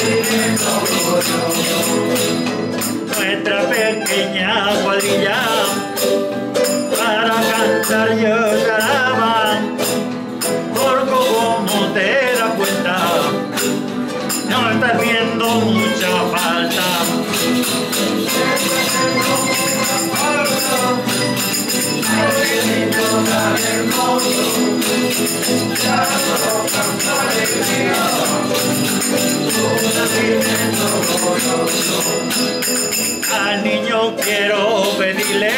Thank you nuestra pequeña cuadrilla para cantar yo lloraba porque como te das cuenta no estás viendo mucha falta Thank you. Al niño quiero pedirle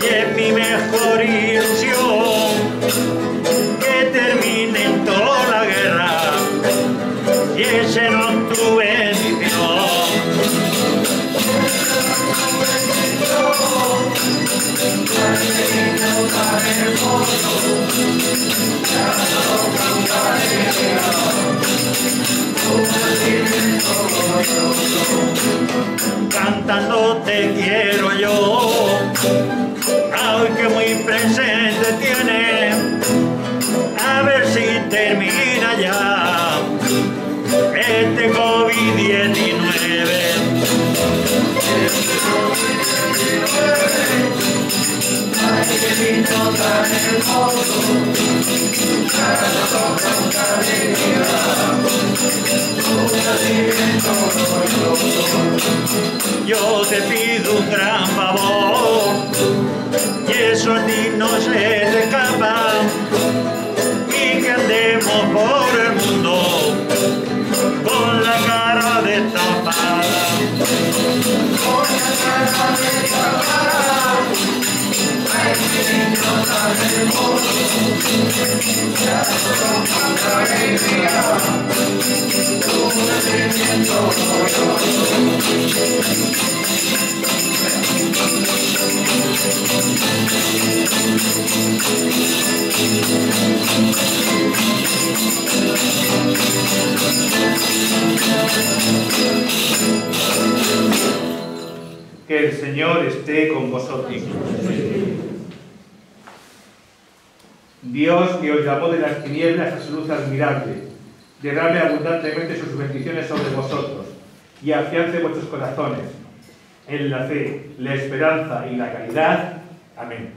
y es mi mejor ilusión que termine toda la guerra y ese no tu bendición. Cantando te quiero yo, ay que muy presente tiene, a ver si termina ya. Este Yo te pido un gran Que el Señor esté con vosotros. Dios que os llamó de las tinieblas a su luz admirable, derrame abundantemente sus bendiciones sobre vosotros y afiance vuestros corazones en la fe, la esperanza y la caridad. Amén.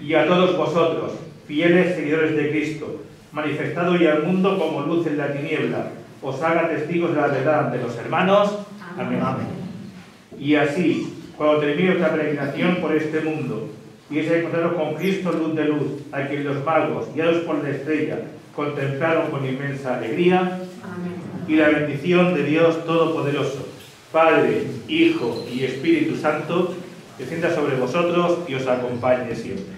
Y a todos vosotros, fieles seguidores de Cristo, manifestado hoy al mundo como luz en la tiniebla, os haga testigos de la verdad ante los hermanos. Amén. Y así, cuando termine vuestra peregrinación por este mundo, y es encontraros con Cristo luz de luz, a quien los magos, guiados por la estrella, contemplaron con inmensa alegría, y la bendición de Dios Todopoderoso, Padre, Hijo y Espíritu Santo, descienda sobre vosotros y os acompañe siempre.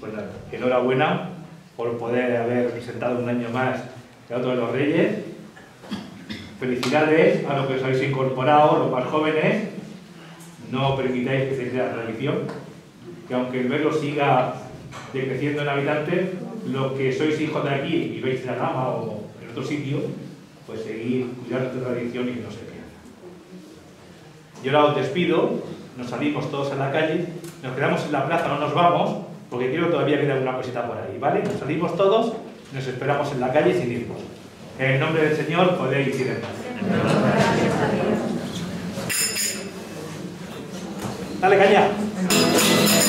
Pues nada, enhorabuena por poder haber presentado un año más el otro de los Reyes. Felicidades a los que os habéis incorporado, los más jóvenes. No permitáis que se crea tradición, que aunque el verlo siga decreciendo en habitantes, los que sois hijos de aquí y veis la cama o en otro sitio, pues seguid cuidando esta tradición y no se pierda. Y ahora os despido, nos salimos todos a la calle, nos quedamos en la plaza, no nos vamos, porque quiero que todavía queda alguna cosita por ahí, ¿vale? Nos salimos todos, nos esperamos en la calle sin irnos. En el nombre del Señor podéis ir en paz. Dale caña.